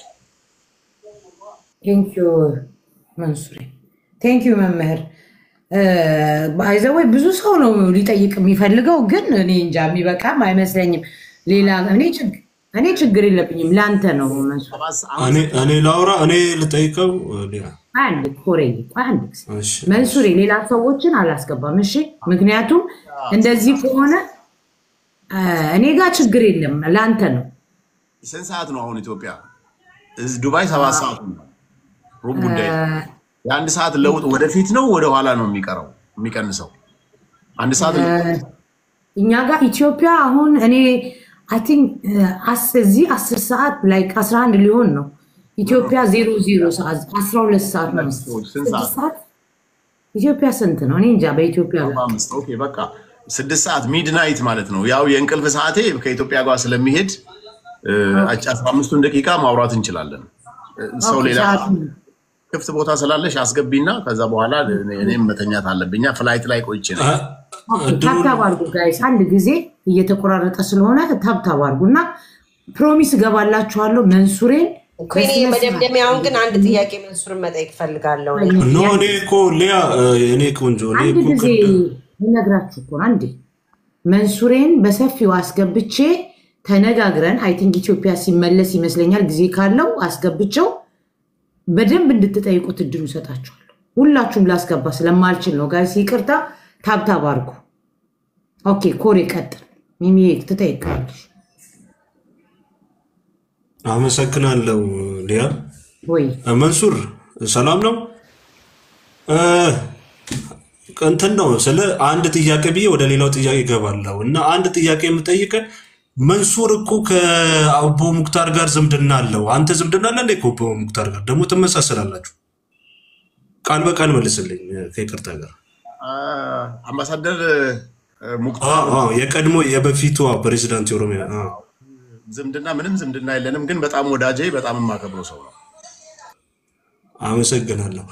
መንሱሬ፣ thank you መምህር። by the way ብዙ ሰው ነው ሊጠይቅ የሚፈልገው፣ ግን እኔ እንጃ የሚበቃም አይመስለኝም። ሌላ እኔ ችግ- እኔ ችግር የለብኝም። ለአንተ ነው እኔ ላውራ እኔ ልጠይቀው አንድ ኮሬ ቆይ አንድ መንሱሬ፣ ሌላ ሰዎችን አላስገባም። እሺ፣ ምክንያቱም እንደዚህ ከሆነ እኔ ጋር ችግር የለም። ለአንተ ነው። ስንት ሰዓት ነው አሁን ኢትዮጵያ? ዱባይ ሰባት ሰዓት ነው። ሩብ ጉዳይ የአንድ ሰዓት ለውጥ ወደፊት ነው ወደ ኋላ ነው የሚቀረው የሚቀንሰው? አንድ ሰዓት እኛ ጋር ኢትዮጵያ አሁን እኔ I think እዚህ አስር ሰዓት ላይ አስራ አንድ ሊሆን ነው። ኢትዮጵያ zero zero ሰዓት አስራ ሁለት ሰዓት ነው። ኢትዮጵያ ስንት ነው? እኔ እንጃ በኢትዮጵያ በቃ ስድስት ሰዓት midnight ማለት ነው። ያው የእንቅልፍ ሰዓቴ ከኢትዮጵያ ጋር ስለሚሄድ አስራ አምስቱን ደቂቃ ማውራት እንችላለን። ሰው ሌላ ክፍት ቦታ ስላለሽ አስገቢና ከዛ በኋላ እኔም መተኛት አለብኝ። flight ላይ ቆይቼ ነው። tap tap አድርጉ guys። አንድ ጊዜ እየተቆራረጠ ስለሆነ tap tap አድርጉ እና promise እገባላችኋለሁ መንሱሬን የመደምደሚያውን ግን አንድ ጥያቄ መንሱርን መጠየቅ እፈልጋለሁ። እኔ no እኔ እኮ ሊያ እኔ ቆንጆ አንድ ጊዜ ልነግራችሁ እኮ ነው። አንዴ መንሱሬን በሰፊው አስገብቼ ተነጋግረን I think ኢትዮጵያ ሲመለስ ይመስለኛል ጊዜ ካለው አስገብቼው በደንብ እንድትጠይቁት እድሉ እሰጣችኋለሁ። ሁላችሁም ላስገባ ስለማልችል ነው guys፣ ይቅርታ። tap tap አድርጉ። okay ኮሬ ቀጥል። ሚሚ ትጠይቃለች አመሰግናለሁ ሊያ። ወይ? መንሱር ሰላም ነው? እንትን ነው ስለ አንድ ጥያቄ ብዬ ወደ ሌላው ጥያቄ እገባለሁ እና አንድ ጥያቄ የምጠይቀ መንሱር እኮ ከአቦ ሙክታር ጋር ዝምድና አለው። አንተ ዝምድና አለ እንዴ ከአቦ ሙክታር ጋር? ደግሞ ትመሳሰላላችሁ። ቃል በቃል መልስልኝ ከይቅርታ ጋር። አምባሳደር ሙክታር የቀድሞ የበፊቱ ፕሬዚዳንት የኦሮሚያ ዝምድና ምንም ዝምድና የለንም፣ ግን በጣም ወዳጄ በጣም የማከብረው ሰው ነው። አመሰግናለሁ።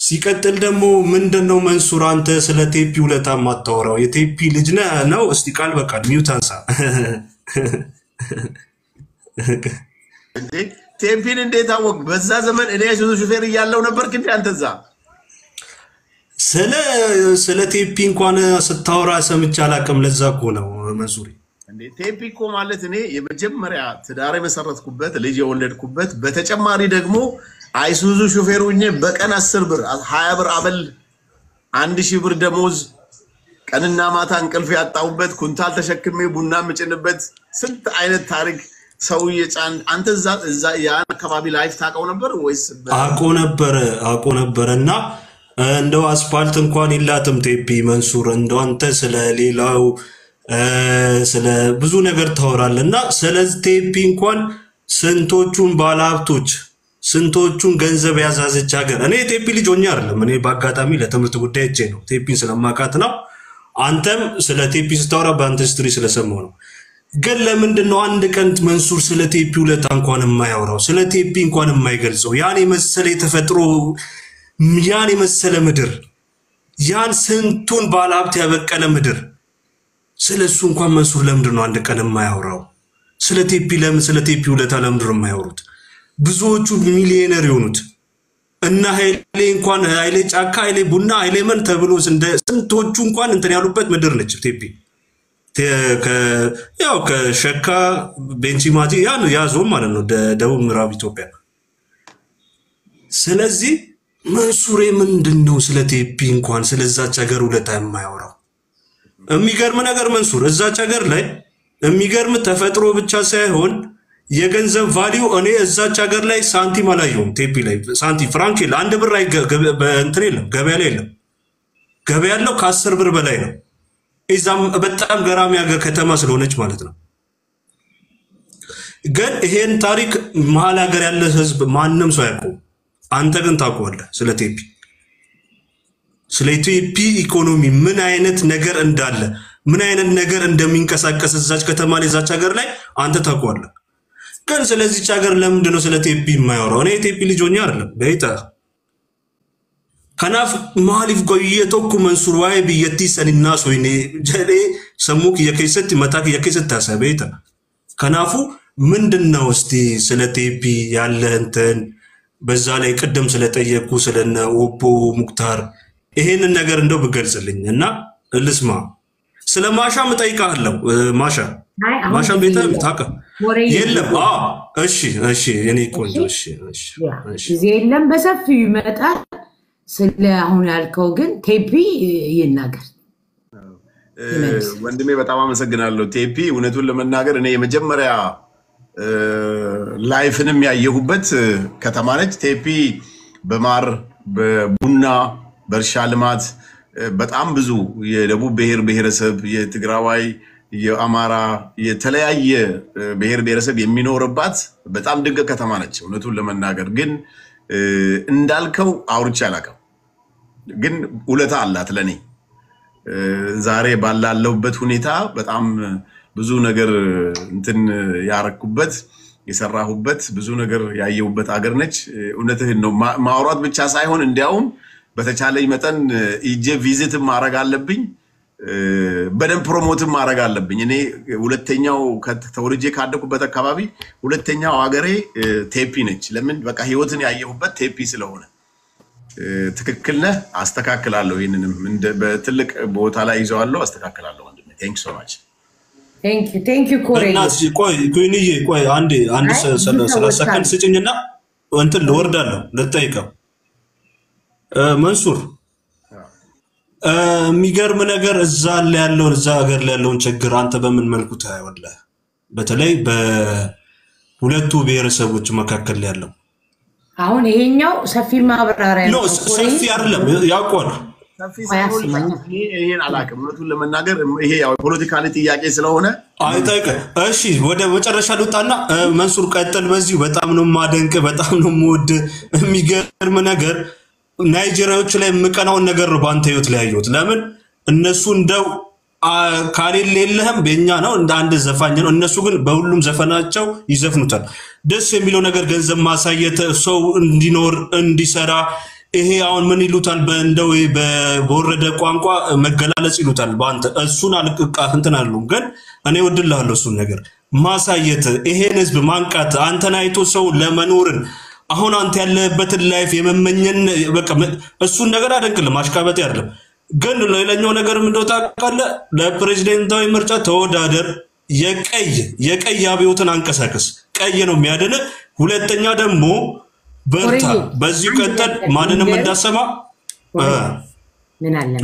ሲቀጥል ደግሞ ምንድን ነው መንሱር አንተ ስለ ቴፒ ውለታ የማታወራው? የቴፒ ልጅ ነህ ነው? እስቲ ቃል በቃል አንሳ። ቴፒን እንዴት አወቅ? በዛ ዘመን እኔ አይሱዙ ሹፌር እያለው ነበርክ እንዴ አንተ እዛ? ስለ ስለ ቴፒ እንኳን ስታወራ ሰምቼ አላውቅም። ለዛ እኮ ነው መንሱሪ። እንዴ ቴፒ እኮ ማለት እኔ የመጀመሪያ ትዳር የመሰረትኩበት ልጅ የወለድኩበት በተጨማሪ ደግሞ አይሱዙ ሹፌር ሆኜ በቀን አስር ብር ሀያ ብር አበል አንድ ሺህ ብር ደሞዝ ቀንና ማታ እንቅልፍ ያጣሁበት ኩንታል ተሸክሜ ቡና የምጭንበት ስንት አይነት ታሪክ ሰው እየጫን አንተ እዛ ያን አካባቢ life ታውቀው ነበር ወይስ አቆ ነበረ አቆ ነበረ እና እንደው አስፓልት እንኳን የላትም ቴፒ መንሱር። እንደው አንተ ስለ ሌላው ስለ ብዙ ነገር ታወራለህ እና ስለ ቴፒ እንኳን ስንቶቹን ባለሀብቶች ስንቶቹን ገንዘብ ያዛዘች ሀገር። እኔ የቴፒ ልጅ ሆኜ አይደለም፣ እኔ በአጋጣሚ ለትምህርት ጉዳይ እጄ ነው ቴፒን ስለማውቃት ነው። አንተም ስለ ቴፒ ስታወራ በአንተ story ስለሰማው ነው። ግን ለምንድን ነው አንድ ቀን መንሱር ስለ ቴፒ ውለታ እንኳን የማያወራው? ስለ ቴፒ እንኳን የማይገልጸው? ያን የመሰለ የተፈጥሮ ያን የመሰለ ምድር ያን ስንቱን ባለሀብት ያበቀለ ምድር ስለ እሱ እንኳን መንሱር ለምንድን ነው አንድ ቀን የማያወራው? ስለ ቴፒ ለምን ስለ ቴፒ ውለታ ለምንድን ነው የማያወሩት? ብዙዎቹ ሚሊዮነር የሆኑት እና ኃይሌ እንኳን ኃይሌ ጫካ፣ ኃይሌ ቡና፣ ኃይሌ መን ተብሎ ስንቶቹ እንኳን እንትን ያሉበት ምድር ነች ቴፒ። ያው ከሸካ ቤንቺማጂ ያን ያዞም ማለት ነው ደቡብ ምዕራብ ኢትዮጵያ። ስለዚህ መንሱሬ ምንድን ነው ስለ ቴፒ እንኳን ስለዛች ሀገር ውለታ የማያወራው? የሚገርም ነገር መንሱር እዛች ሀገር ላይ የሚገርም ተፈጥሮ ብቻ ሳይሆን የገንዘብ value እኔ እዛች ሀገር ላይ ሳንቲም አላየሁም። ቴፒ ላይ ሳንቲም ፍራንክ የለ አንድ ብር በእንትን የለም ገበያ ላይ የለም። ገበያ ያለው ከአስር ብር በላይ ነው። እዛም በጣም ገራሚ ሀገር ከተማ ስለሆነች ማለት ነው። ግን ይሄን ታሪክ መሀል ሀገር ያለ ህዝብ ማንም ሰው አያውቀውም። አንተ ግን ታውቀዋለህ ስለ ቴፒ ስለ ቴፒ ኢኮኖሚ ምን አይነት ነገር እንዳለ ምን አይነት ነገር እንደሚንቀሳቀስ እዛች ከተማ ላይ እዛች ሀገር ላይ አንተ ታውቀዋለህ። ግን ስለዚች ሀገር ለምንድን ነው ስለ ቴፒ የማያወራው? እኔ የቴፒ ልጅ ሆኜ አይደለም ከናፍ maaliif goyyee tokko መንሱር waa'ee biyyattii saninaa soyne jedhee sammuu kiyya keessatti mataa kiyya keessatti haasa'e beekta. Kanaafuu ምንድን ነው እስቲ ስለ ቴፒ ያለ እንትን በዛ ላይ ቅድም ስለጠየቁ ስለነ ኦቦ ሙክታር ይሄንን ነገር እንደው ብገልጽልኝ እና ልስማ። ስለ ማሻም እጠይቅሃለሁ። እ፣ ማሻ ማሻ ቤተ ወሬ የለም። እሺ፣ እሺ፣ የኔ ቆንጆ እሺ፣ እሺ። ጊዜ የለም፣ በሰፊው ይመጣል። ስለ አሁን ያልከው ግን ቴፒ ይናገር ወንድሜ በጣም አመሰግናለሁ። ቴፒ እውነቱን ለመናገር እኔ የመጀመሪያ life ንም ያየሁበት ከተማ ነች። ቴፒ በማር በቡና በእርሻ ልማት በጣም ብዙ የደቡብ ብሔር ብሔረሰብ የትግራዋይ የአማራ የተለያየ ብሔር ብሔረሰብ የሚኖርባት በጣም ድንቅ ከተማ ነች። እውነቱን ለመናገር ግን እንዳልከው አውርቼ አላውቅም። ግን ውለታ አላት ለእኔ ዛሬ ባላለሁበት ሁኔታ በጣም ብዙ ነገር እንትን ያረኩበት የሰራሁበት ብዙ ነገር ያየሁበት አገር ነች። እውነትህን ነው። ማውራት ብቻ ሳይሆን እንዲያውም በተቻለኝ መጠን ሂጄ ቪዚትም ማድረግ አለብኝ። በደንብ ፕሮሞትም ማድረግ አለብኝ። እኔ ሁለተኛው ተወልጄ ካደኩበት አካባቢ ሁለተኛው ሀገሬ እ፣ ቴፒ ነች። ለምን በቃ ህይወትን ያየሁበት ቴፒ ስለሆነ ትክክል ነህ። አስተካክላለሁ። ይህንንም እንደ- በትልቅ ቦታ ላይ ይዘዋለሁ። አስተካክላለሁ። ወንድሜ thank so much። እናት ቆይ ኩንዬ ቆይ አንዴ አንድ አይ ሰ- ብዙ ሰላ- ሰላሳ ሰዎች ሰከንድ አሉ። ስጭኝና እንትን ልወርዳለሁ ልጠይቀው እ፣ መንሱር የሚገርም ነገር እዛ ላይ ያለውን እዛ ሀገር ላይ ያለውን ችግር አንተ በምን መልኩ ታየዋለህ? በተለይ በሁለቱ ብሔረሰቦች መካከል ያለው አሁን ይሄኛው ሰፊ ማብራሪያ ነው። ሰፊ አይደለም እኔ ይሄን አላውቅም። እውነቱን ለመናገር ይሄ ያው የፖለቲካሊ ጥያቄ ስለሆነ አይጠቅ እሺ፣ ወደ መጨረሻ ልውጣና መንሱር ቀጥል። በዚሁ በጣም ነው ማደንቅ፣ በጣም ነው የምወድ። የሚገርም ነገር ናይጄሪያዎች ላይ የምቀናውን ነገር ነው በአንተ ህይወት ላይ ያየሁት። ለምን እነሱ እንደው ካሌል የለህም በኛ ነው እንደ አንድ ዘፋኝ ነው። እነሱ ግን በሁሉም ዘፈናቸው ይዘፍኑታል። ደስ የሚለው ነገር ገንዘብ ማሳየት፣ ሰው እንዲኖር እንዲሰራ ይሄ አሁን ምን ይሉታል? በእንደው በወረደ ቋንቋ መገላለጽ ይሉታል። በአንተ እሱን አልቅቃ እንትን አሉ። ግን እኔ ወድልሃለሁ እሱን ነገር ማሳየት፣ ይሄን ህዝብ ማንቃት፣ አንተን አይቶ ሰው ለመኖርን አሁን አንተ ያለህበትን ላይፍ የመመኘን በቃ እሱን ነገር አደንቅልም፣ አሽቃበጤ አይደለም። ግን ሌላኛው ነገር ምንድነው ታውቃለህ? ለፕሬዚደንታዊ ምርጫ ተወዳደር፣ የቀይ የቀይ አብዮትን አንቀሳቀስ። ቀይ ነው የሚያድን። ሁለተኛ ደግሞ በርታ፣ በዚሁ ቀጠል፣ ማንንም እንዳሰማ ምን አለ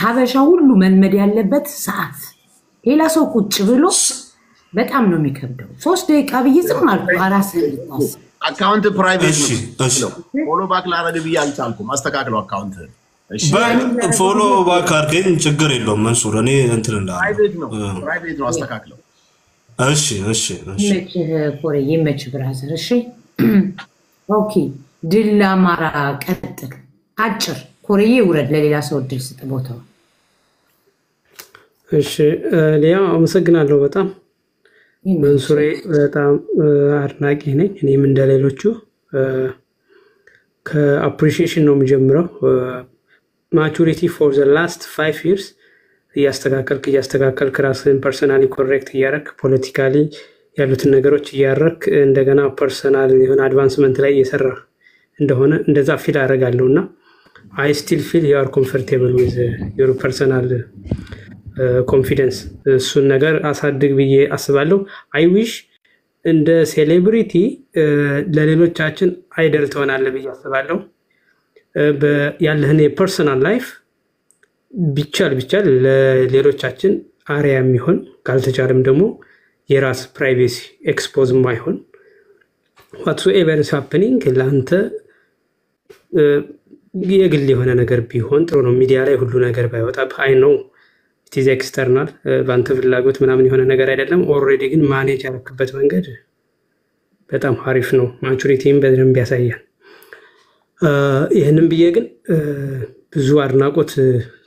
ሀበሻ ሁሉ መልመድ ያለበት ሰዓት ሌላ ሰው ቁጭ ብሎ በጣም ነው የሚከብደው። ሶስት ደቂቃ ብዬ ዝም አልኩ። ራስህን ልታስብ account private እሺ ነው follow back ላረግ ብዬ አልቻልኩም። አስተካክለው account እሺ። follow back አድርገኝ፣ ችግር የለውም መንሱር። እኔ እንትን private ነው እ፣ private ነው። አስተካክለው እሺ እሺ እሺ ይመችህ ኮሬ፣ ይመችህ brother። እሺ okay። ድል ለአማራ ቀጥል። አጭር ኮሬዬ ውረድ፣ ለሌላ ሰው እድል ስጥ ቦታው። እሺ ሊያ አመሰግናለሁ በጣም መንሱሬ በጣም አድናቂ ነኝ። እኔም እንደሌሎቹ ከ appreciation ነው የምጀምረው። maturity for the last five years እያስተካከልክ እያስተካከልክ ራስህን personally correct እያረክ politically ያሉትን ነገሮች እያረክ እንደገና personal የሆነ advancement ላይ እየሰራ እንደሆነ እንደዛ feel አደርጋለሁ እና I still feel you are comfortable with your personal confidence እሱን ነገር አሳድግ ብዬ አስባለሁ። I wish እንደ celebrity ለሌሎቻችን አይደል ትሆናለህ ብዬ አስባለሁ። ያለህን የ personal life ቢቻል ቢቻል ለሌሎቻችን አርአያ የሚሆን ካልተቻለም ደግሞ የራስ privacy expose ማይሆን whatsoever is happening ለአንተ የግል የሆነ ነገር ቢሆን ጥሩ ነው። ሚዲያ ላይ ሁሉ ነገር ባይወጣ I know it's external በአንተ ፍላጎት ምናምን የሆነ ነገር አይደለም። already ግን manage ያረክበት መንገድ በጣም አሪፍ ነው። maturity ም በደንብ ያሳያል። ይህንም ብዬ ግን ብዙ አድናቆት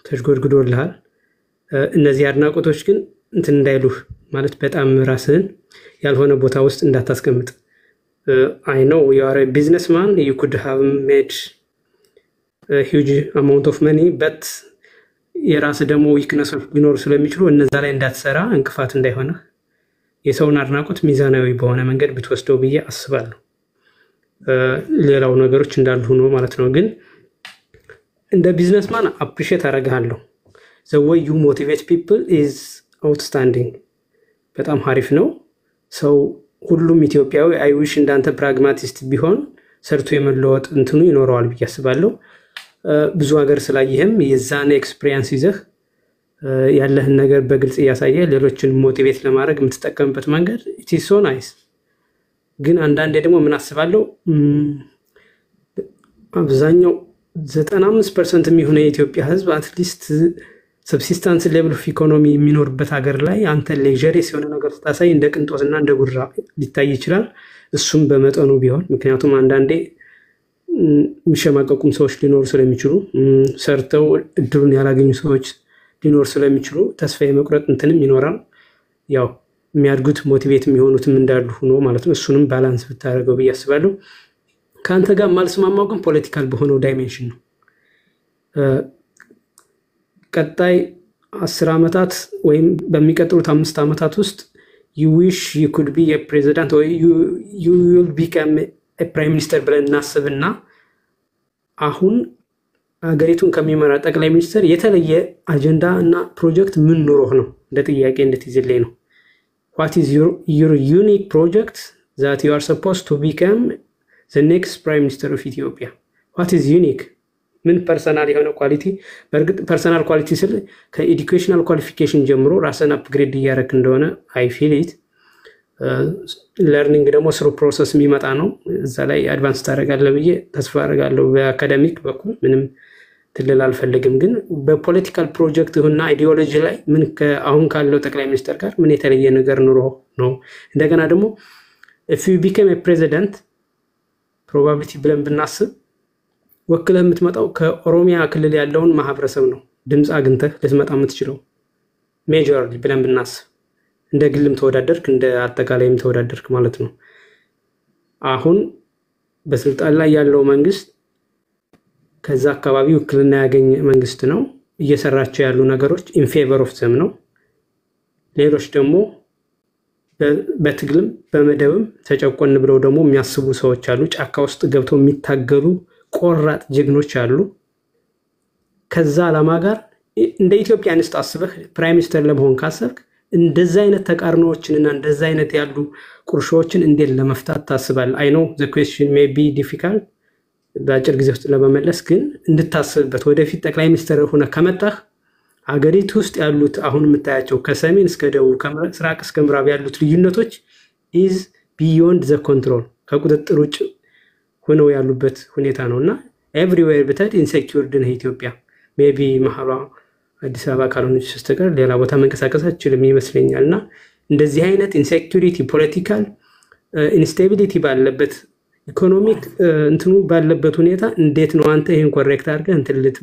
ተሽጎድግዶልሃል። እነዚህ አድናቆቶች ግን እንትን እንዳይሉህ ማለት በጣም ራስህን ያልሆነ ቦታ ውስጥ እንዳታስቀምጥ። I know you're a businessman you could have made huge amount of money but የራስ ደግሞ weakness ኦች ሊኖሩ ስለሚችሉ እነዛ ላይ እንዳትሰራ እንቅፋት እንዳይሆነህ የሰውን አድናቆት ሚዛናዊ በሆነ መንገድ ብትወስደው ብዬ አስባለሁ። ሌላው ነገሮች እንዳሉ ሆኖ ማለት ነው። ግን እንደ businessman appreciate አደርግሃለሁ። the way you motivate people is outstanding በጣም አሪፍ ነው። ሰው ሁሉም ኢትዮጵያዊ I wish እንዳንተ pragmatist ቢሆን ሰርቶ የመለወጥ እንትኑ ይኖረዋል ብዬ አስባለሁ። ብዙ ሀገር ስላየህም የዛን experience ይዘህ ያለህን ነገር በግልጽ እያሳየ ሌሎችን motivate ለማድረግ የምትጠቀምበት መንገድ it's so nice። ግን አንዳንዴ ደግሞ ምን አስባለሁ አብዛኛው ዘጠና አምስት percent የሚሆነ የኢትዮጵያ ሕዝብ at least subsistence level of economy የሚኖርበት ሀገር ላይ አንተ luxurious የሆነ ነገር ስታሳይ እንደ ቅንጦትና እንደ ጉራ ሊታይ ይችላል። እሱም በመጠኑ ቢሆን ምክንያቱም አንዳንዴ የሚሸማቀቁም ሰዎች ሊኖሩ ስለሚችሉ ሰርተው እድሉን ያላገኙ ሰዎች ሊኖሩ ስለሚችሉ ተስፋ የመቁረጥ እንትንም ይኖራል። ያው የሚያድጉት motivate የሚሆኑትም እንዳሉ ሆኖ ማለት ነው። እሱንም balance ብታደርገው ብዬ አስባለሁ። ከአንተ ጋር የማልስማማው ግን political በሆነው dimension ነው። ቀጣይ አስር ዓመታት ወይም በሚቀጥሉት አምስት ዓመታት ውስጥ you wish you could be the president ወይ you will become prime minister ብለን እናስብና አሁን ሀገሪቱን ከሚመራ ጠቅላይ ሚኒስትር የተለየ አጀንዳ እና ፕሮጀክት ምን ኑሮህ ነው? እንደ ጥያቄ እንድትይዝልኝ ነው። what is your unique project that you are supposed to become the next prime minister of Ethiopia? What is unique? ምን personal የሆነ quality? በእርግጥ personal quality ስል ከ educational qualification ጀምሮ ራስን upgrade እያደረክ እንደሆነ I feel it learning ደግሞ through process የሚመጣ ነው። እዛ ላይ advance ታደርጋለህ ብዬ ተስፋ አደርጋለሁ። በ academic በኩል ምንም ትልል አልፈልግም፣ ግን በ political project እና ideology ላይ ምን አሁን ካለው ጠቅላይ ሚኒስትር ጋር ምን የተለየ ነገር ኑሮ ነው? እንደገና ደግሞ if you become president probability ብለን ብናስብ ወክለህ የምትመጣው ከኦሮሚያ ክልል ያለውን ማህበረሰብ ነው ድምፅ አግኝተህ ልትመጣ የምትችለው major ብለን ብናስብ እንደ ግልም ተወዳደርክ እንደ አጠቃላይም ተወዳደርክ ማለት ነው። አሁን በስልጣን ላይ ያለው መንግስት ከዛ አካባቢ ውክልና ያገኘ መንግስት ነው። እየሰራቸው ያሉ ነገሮች in favor of them ነው። ሌሎች ደግሞ በትግልም በመደብም ተጨቆን ብለው ደግሞ የሚያስቡ ሰዎች አሉ። ጫካ ውስጥ ገብተው የሚታገሉ ቆራጥ ጀግኖች አሉ። ከዛ ዓላማ ጋር እንደ Ethiopianist አስበህ prime minister ለመሆን ካሰብክ እንደዛ አይነት ተቃርኖዎችንና እንደዛ አይነት ያሉ ቁርሾዎችን እንዴት ለመፍታት ታስባለህ? I know the question may be difficult በአጭር ጊዜ ውስጥ ለመመለስ ግን እንድታስብበት። ወደፊት ጠቅላይ ሚኒስትር ሆነ ከመጣህ ሀገሪቱ ውስጥ ያሉት አሁን የምታያቸው ከሰሜን እስከ ደቡብ ከምስራቅ እስከ ምዕራብ ያሉት ልዩነቶች is beyond the control ከቁጥጥር ውጭ ሆነው ያሉበት ሁኔታ ነው። እና everywhere ብትሄድ insecured ነህ ኢትዮጵያ። maybe መሀሏ አዲስ አበባ ካልሆነች በስተቀር ሌላ ቦታ መንቀሳቀስ አትችልም ይመስለኛል። እና እንደዚህ አይነት insecurity political instability ባለበት economic እንትኑ ባለበት ሁኔታ እንዴት ነው አንተ ይህን correct አድርገህ እንትን ልት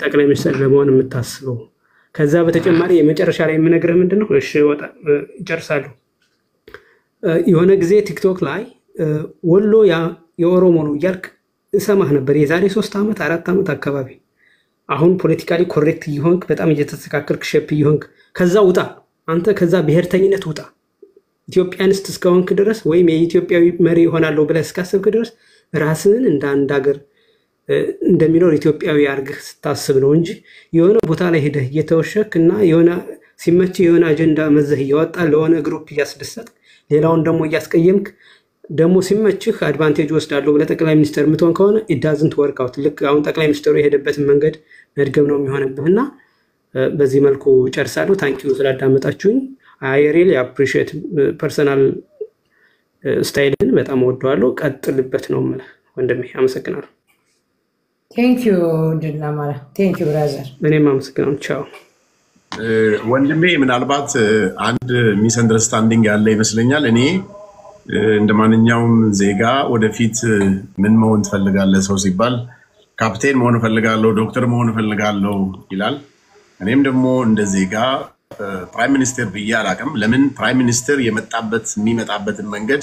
ጠቅላይ ሚኒስትር ለመሆን የምታስበው? ከዛ በተጨማሪ የመጨረሻ ላይ የምነግርህ ምንድን ነው? እሺ ወጣ ይጨርሳሉ። የሆነ ጊዜ ቲክቶክ ላይ ወሎ የኦሮሞ ነው እያልክ እሰማህ ነበር የዛሬ ሶስት ዓመት አራት ዓመት አካባቢ አሁን politically correct እየሆንክ በጣም እየተስተካከልክ shape እየሆንክ ከዛ ውጣ። አንተ ከዛ ብሔርተኝነት ውጣ። Ethiopianist እስከሆንክ ድረስ ወይም የኢትዮጵያዊ መሪ ይሆናለሁ ብለህ እስካሰብክ ድረስ ራስህን እንደ አንድ ሀገር እንደሚኖር ኢትዮጵያዊ አድርገህ ስታስብ ነው እንጂ የሆነ ቦታ ላይ ሄደህ እየተወሸቅክ እና የሆነ ሲመች የሆነ አጀንዳ መዘህ እያወጣ ለሆነ group እያስደሰት ሌላውን ደግሞ እያስቀየምክ ደግሞ ሲመችህ advantage እወስዳለሁ ብለህ ጠቅላይ ሚኒስትር የምትሆን ከሆነ it doesn't work out። ልክ አሁን ጠቅላይ ሚኒስትሩ የሄደበትን መንገድ መድገም ነው የሚሆንብህ እና በዚህ መልኩ ጨርሳለሁ። thank you ስላዳመጣችሁኝ። I really appreciate personal style ን በጣም ወደዋለሁ። ቀጥልበት ነው የምልህ ወንድሜ። አመሰግናለሁ። thank you ድናማራ thank you brother። እኔም አመሰግናለሁ። ቻው። ወንድሜ ምናልባት አንድ misunderstanding ያለ ይመስለኛል። እኔ እንደ ማንኛውም ዜጋ ወደፊት ምን መሆን ትፈልጋለህ ሰው ሲባል ካፕቴን መሆን እፈልጋለሁ፣ ዶክተር መሆን እፈልጋለሁ ይላል። እኔም ደግሞ እንደ ዜጋ prime minister ብዬ አላቅም። ለምን prime minister የመጣበት የሚመጣበትን መንገድ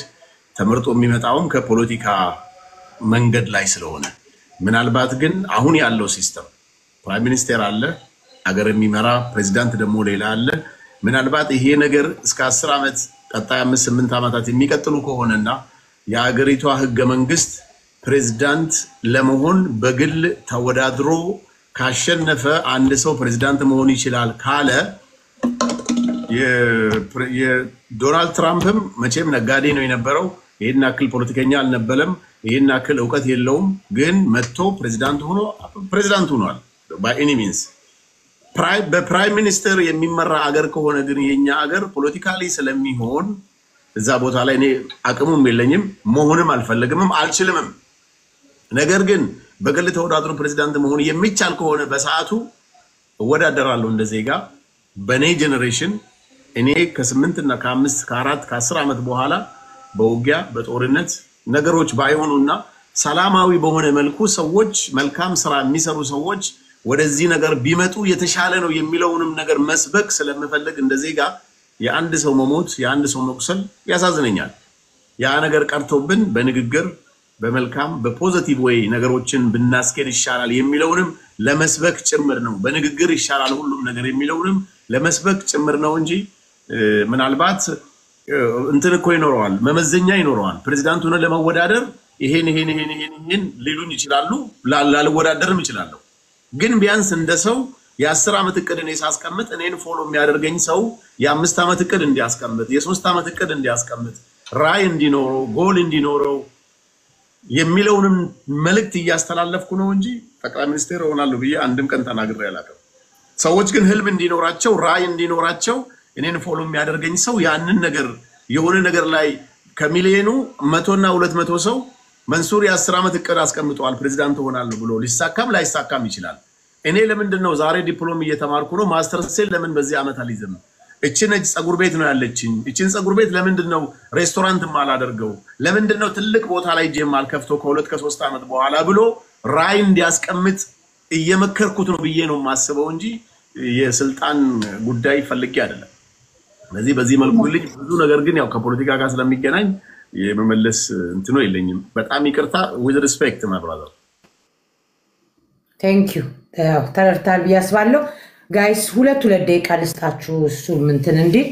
ተመርጦ የሚመጣውም ከፖለቲካ መንገድ ላይ ስለሆነ ምናልባት ግን አሁን ያለው system prime minister አለ፣ አገር የሚመራ ፕሬዚዳንት ደግሞ ሌላ አለ። ምናልባት ይሄ ነገር እስከ አስር ዓመት ቀጣይ አምስት ስምንት ዓመታት የሚቀጥሉ ከሆነና የአገሪቷ ህገ መንግስት ፕሬዚዳንት ለመሆን በግል ተወዳድሮ ካሸነፈ አንድ ሰው ፕሬዚዳንት መሆን ይችላል ካለ የዶናልድ ትራምፕም መቼም ነጋዴ ነው የነበረው። ይህን ያክል ፖለቲከኛ አልነበረም። ይህን ያክል እውቀት የለውም። ግን መጥቶ ፕሬዚዳንት ሆኖ ፕሬዚዳንት ሆኗል by any means። በ prime minister የሚመራ አገር ከሆነ ግን የኛ አገር politically ስለሚሆን እዛ ቦታ ላይ እኔ አቅሙም የለኝም መሆንም አልፈልግምም አልችልምም። ነገር ግን በግል ተወዳድሮ ፕሬዚዳንት መሆን የሚቻል ከሆነ በሰዓቱ እወዳደራለሁ እንደ ዜጋ። በእኔ generation እኔ ከስምንት እና ከአምስት ከአራት ከአስር ዓመት በኋላ በውጊያ በጦርነት ነገሮች ባይሆኑና ሰላማዊ በሆነ መልኩ ሰዎች መልካም ስራ የሚሰሩ ሰዎች ወደዚህ ነገር ቢመጡ የተሻለ ነው የሚለውንም ነገር መስበክ ስለምፈልግ እንደ ዜጋ የአንድ ሰው መሞት የአንድ ሰው መቁሰል ያሳዝነኛል። ያ ነገር ቀርቶብን በንግግር በመልካም በፖዘቲቭ ወይ ነገሮችን ብናስኬድ ይሻላል የሚለውንም ለመስበክ ጭምር ነው። በንግግር ይሻላል ሁሉም ነገር የሚለውንም ለመስበክ ጭምር ነው እንጂ ምናልባት እንትን እኮ ይኖረዋል፣ መመዘኛ ይኖረዋል። ፕሬዚዳንት ሆነ ለመወዳደር ይሄን ይሄን ይሄን ይሄን ይሄን ሊሉኝ ይችላሉ፣ ላልወዳደርም ይችላለሁ። ግን ቢያንስ እንደ ሰው የአስር ዓመት እቅድ እኔ ሳስቀምጥ እኔን follow የሚያደርገኝ ሰው የአምስት ዓመት እቅድ እንዲያስቀምጥ የሶስት ዓመት እቅድ እንዲያስቀምጥ ራዕይ እንዲኖረው ጎል እንዲኖረው የሚለውንም መልእክት እያስተላለፍኩ ነው እንጂ ጠቅላይ ሚኒስቴር እሆናለሁ ብዬ አንድም ቀን ተናግሬ አላውቅም። ሰዎች ግን ህልም እንዲኖራቸው ራዕይ እንዲኖራቸው እኔን follow የሚያደርገኝ ሰው ያንን ነገር የሆነ ነገር ላይ ከሚሊዮኑ መቶና ሁለት መቶ ሰው መንሱር የአስር ዓመት እቅድ አስቀምጠዋል ፕሬዚዳንት እሆናለሁ ብሎ ሊሳካም ላይሳካም ይችላል። እኔ ለምንድን ነው ዛሬ diploma እየተማርኩ ነው master ሴን ለምን በዚህ ዓመት አልይዝም? እችን እጅ ፀጉር ቤት ነው ያለችኝ። እችን ፀጉር ቤት ለምንድን ነው ሬስቶራንት ማላደርገው? ለምንድን ነው ትልቅ ቦታ ላይ እጄ የማልከፍተው ከሁለት ከሶስት ዓመት በኋላ ብሎ ራዕይ እንዲያስቀምጥ እየመከርኩት ነው ብዬ ነው የማስበው እንጂ የስልጣን ጉዳይ ፈልጌ አይደለም። ስለዚህ በዚህ መልኩ ልጅ ብዙ ነገር ግን ያው ከፖለቲካ ጋር ስለሚገናኝ የመመለስ እንትኖ የለኝም። በጣም ይቅርታ with respect my brother thank you ተረድታል ብዬ አስባለሁ። guys ሁለት ሁለት ደቂቃ ልስጣችሁ እሱ ምንትን እንዲል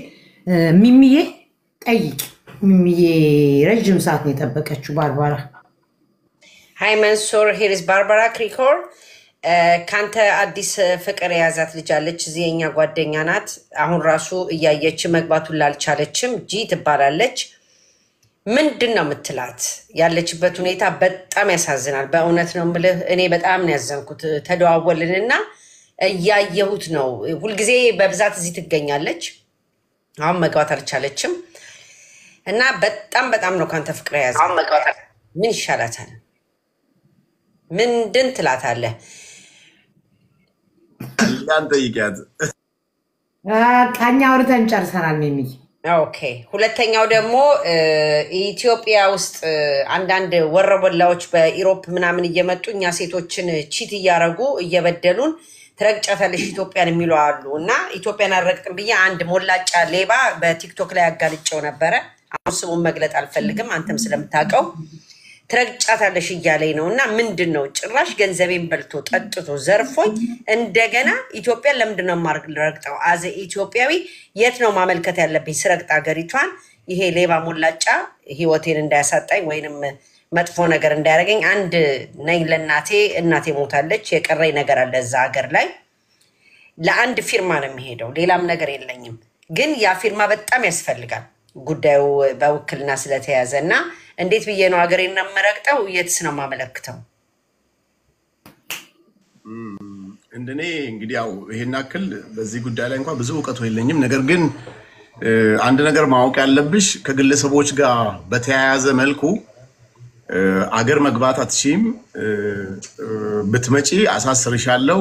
እ፣ ሚሚዬ ጠይቅ። ሚሚዬ ረዥም ሰዓት ነው የጠበቀችው ባርባራ። Hi መንሱር here's ባርባራ ክሪኮር ከአንተ አዲስ ፍቅር የያዛት ልጅ አለች። እዚህ የኛ ጓደኛ ናት። አሁን ራሱ እያየች መግባት አልቻለችም ጂ ትባላለች። ምንድን ነው የምትላት? ያለችበት ሁኔታ በጣም ያሳዝናል። በእውነት ነው የምልህ፣ እኔ በጣም ነው ያዘንኩት። ተደዋወልንና እያየሁት ነው። ሁልጊዜ በብዛት እዚህ ትገኛለች። አሁን መግባት አልቻለችም እና በጣም በጣም ነው ከአንተ ፍቅር የያዘ። ምን ይሻላታል? ምንድን ትላታለህ? ያን ጠይቂያት። እኛ አውርተን ጨርሰናል ሚሚዬ። Okay። ሁለተኛው ደግሞ ኢትዮጵያ ውስጥ አንዳንድ ወሮበላዎች በ Europe ምናምን እየመጡ እኛ ሴቶችን cheat እያረጉ እየበደሉን ትረግጫታለሽ ኢትዮጵያን የሚሉ አሉ እና ኢትዮጵያን አልረግጥም ብዬ አንድ ሞላጫ ሌባ በቲክቶክ ላይ አጋልጬው ነበረ። አሁን ስሙን መግለጥ አልፈልግም፣ አንተም ስለምታውቀው ትረግጫታለሽ እያለኝ ነው። እና ምንድን ነው ጭራሽ ገንዘቤን በልቶ ጠጥቶ ዘርፎኝ እንደገና ኢትዮጵያን ለምንድን ነው የማረግጠው? አዘ ኢትዮጵያዊ የት ነው ማመልከት ያለብኝ? ስረግጥ ሀገሪቷን ይሄ ሌባ ሞላጫ ህይወቴን እንዳያሳጣኝ ወይንም መጥፎ ነገር እንዳያደርገኝ አንድ ነኝ ለእናቴ እናቴ ሞታለች። የቀረኝ ነገር አለ እዛ ሀገር ላይ ለአንድ ፊርማ ነው የሚሄደው። ሌላም ነገር የለኝም። ግን ያ ፊርማ በጣም ያስፈልጋል ጉዳዩ በውክልና ስለተያዘ እና እንዴት ብዬ ነው ሀገሬን ነው የምረግጠው? የትስ ነው የማመለክተው? እንደኔ እንግዲህ ያው ይሄን ያክል በዚህ ጉዳይ ላይ እንኳን ብዙ እውቀቱ የለኝም። ነገር ግን አንድ ነገር ማወቅ ያለብሽ ከግለሰቦች ጋር በተያያዘ መልኩ አገር መግባት አትችይም፣ ብትመጪ አሳስርሻለሁ፣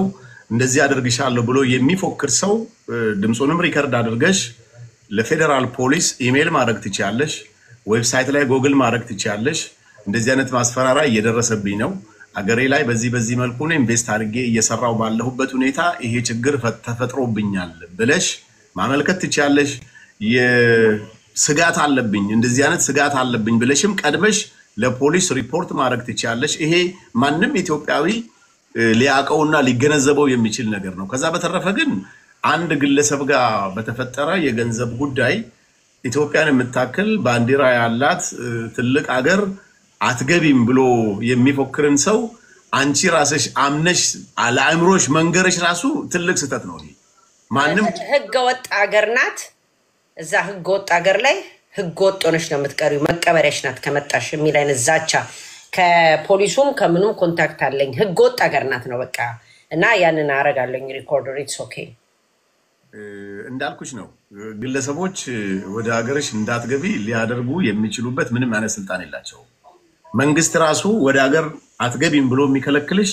እንደዚህ አደርግሻለሁ ብሎ የሚፎክር ሰው ድምፁንም record አድርገሽ ለፌዴራል ፖሊስ ኢሜይል ማድረግ ትችያለሽ። website ላይ ጎግል ማድረግ ትችያለሽ። እንደዚህ አይነት ማስፈራሪያ እየደረሰብኝ ነው አገሬ ላይ በዚህ በዚህ መልኩ ነው invest አድርጌ እየሰራው ባለሁበት ሁኔታ ይሄ ችግር ተፈጥሮብኛል ብለሽ ማመልከት ትችያለሽ። የስጋት አለብኝ እንደዚህ አይነት ስጋት አለብኝ ብለሽም ቀድመሽ ለፖሊስ ሪፖርት ማድረግ ትችያለሽ። ይሄ ማንም ኢትዮጵያዊ ሊያውቀውና ሊገነዘበው የሚችል ነገር ነው። ከዛ በተረፈ ግን አንድ ግለሰብ ጋር በተፈጠረ የገንዘብ ጉዳይ ኢትዮጵያን የምታክል ባንዲራ ያላት ትልቅ አገር አትገቢም ብሎ የሚፎክርን ሰው አንቺ ራስሽ አምነሽ ለአእምሮሽ መንገረሽ ራሱ ትልቅ ስህተት ነው። ማንም ህገ ወጥ ሀገር ናት። እዛ ህገ ወጥ ሀገር ላይ ህገ ወጥ ሆነሽ ነው የምትቀሪው። መቀበሪያሽ ናት ከመጣሽ የሚል አይነት ዛቻ ከፖሊሱም ከምኑም contact አለኝ። ህገ ወጥ ሀገር ናት ነው በቃ እና ያንን አረጋለኝ it's okay። እንዳልኩሽ ነው ግለሰቦች ወደ ሀገርሽ እንዳትገቢ ሊያደርጉ የሚችሉበት ምንም አይነት ስልጣን የላቸውም። መንግስት ራሱ ወደ ሀገር አትገቢም ብሎ የሚከለክልሽ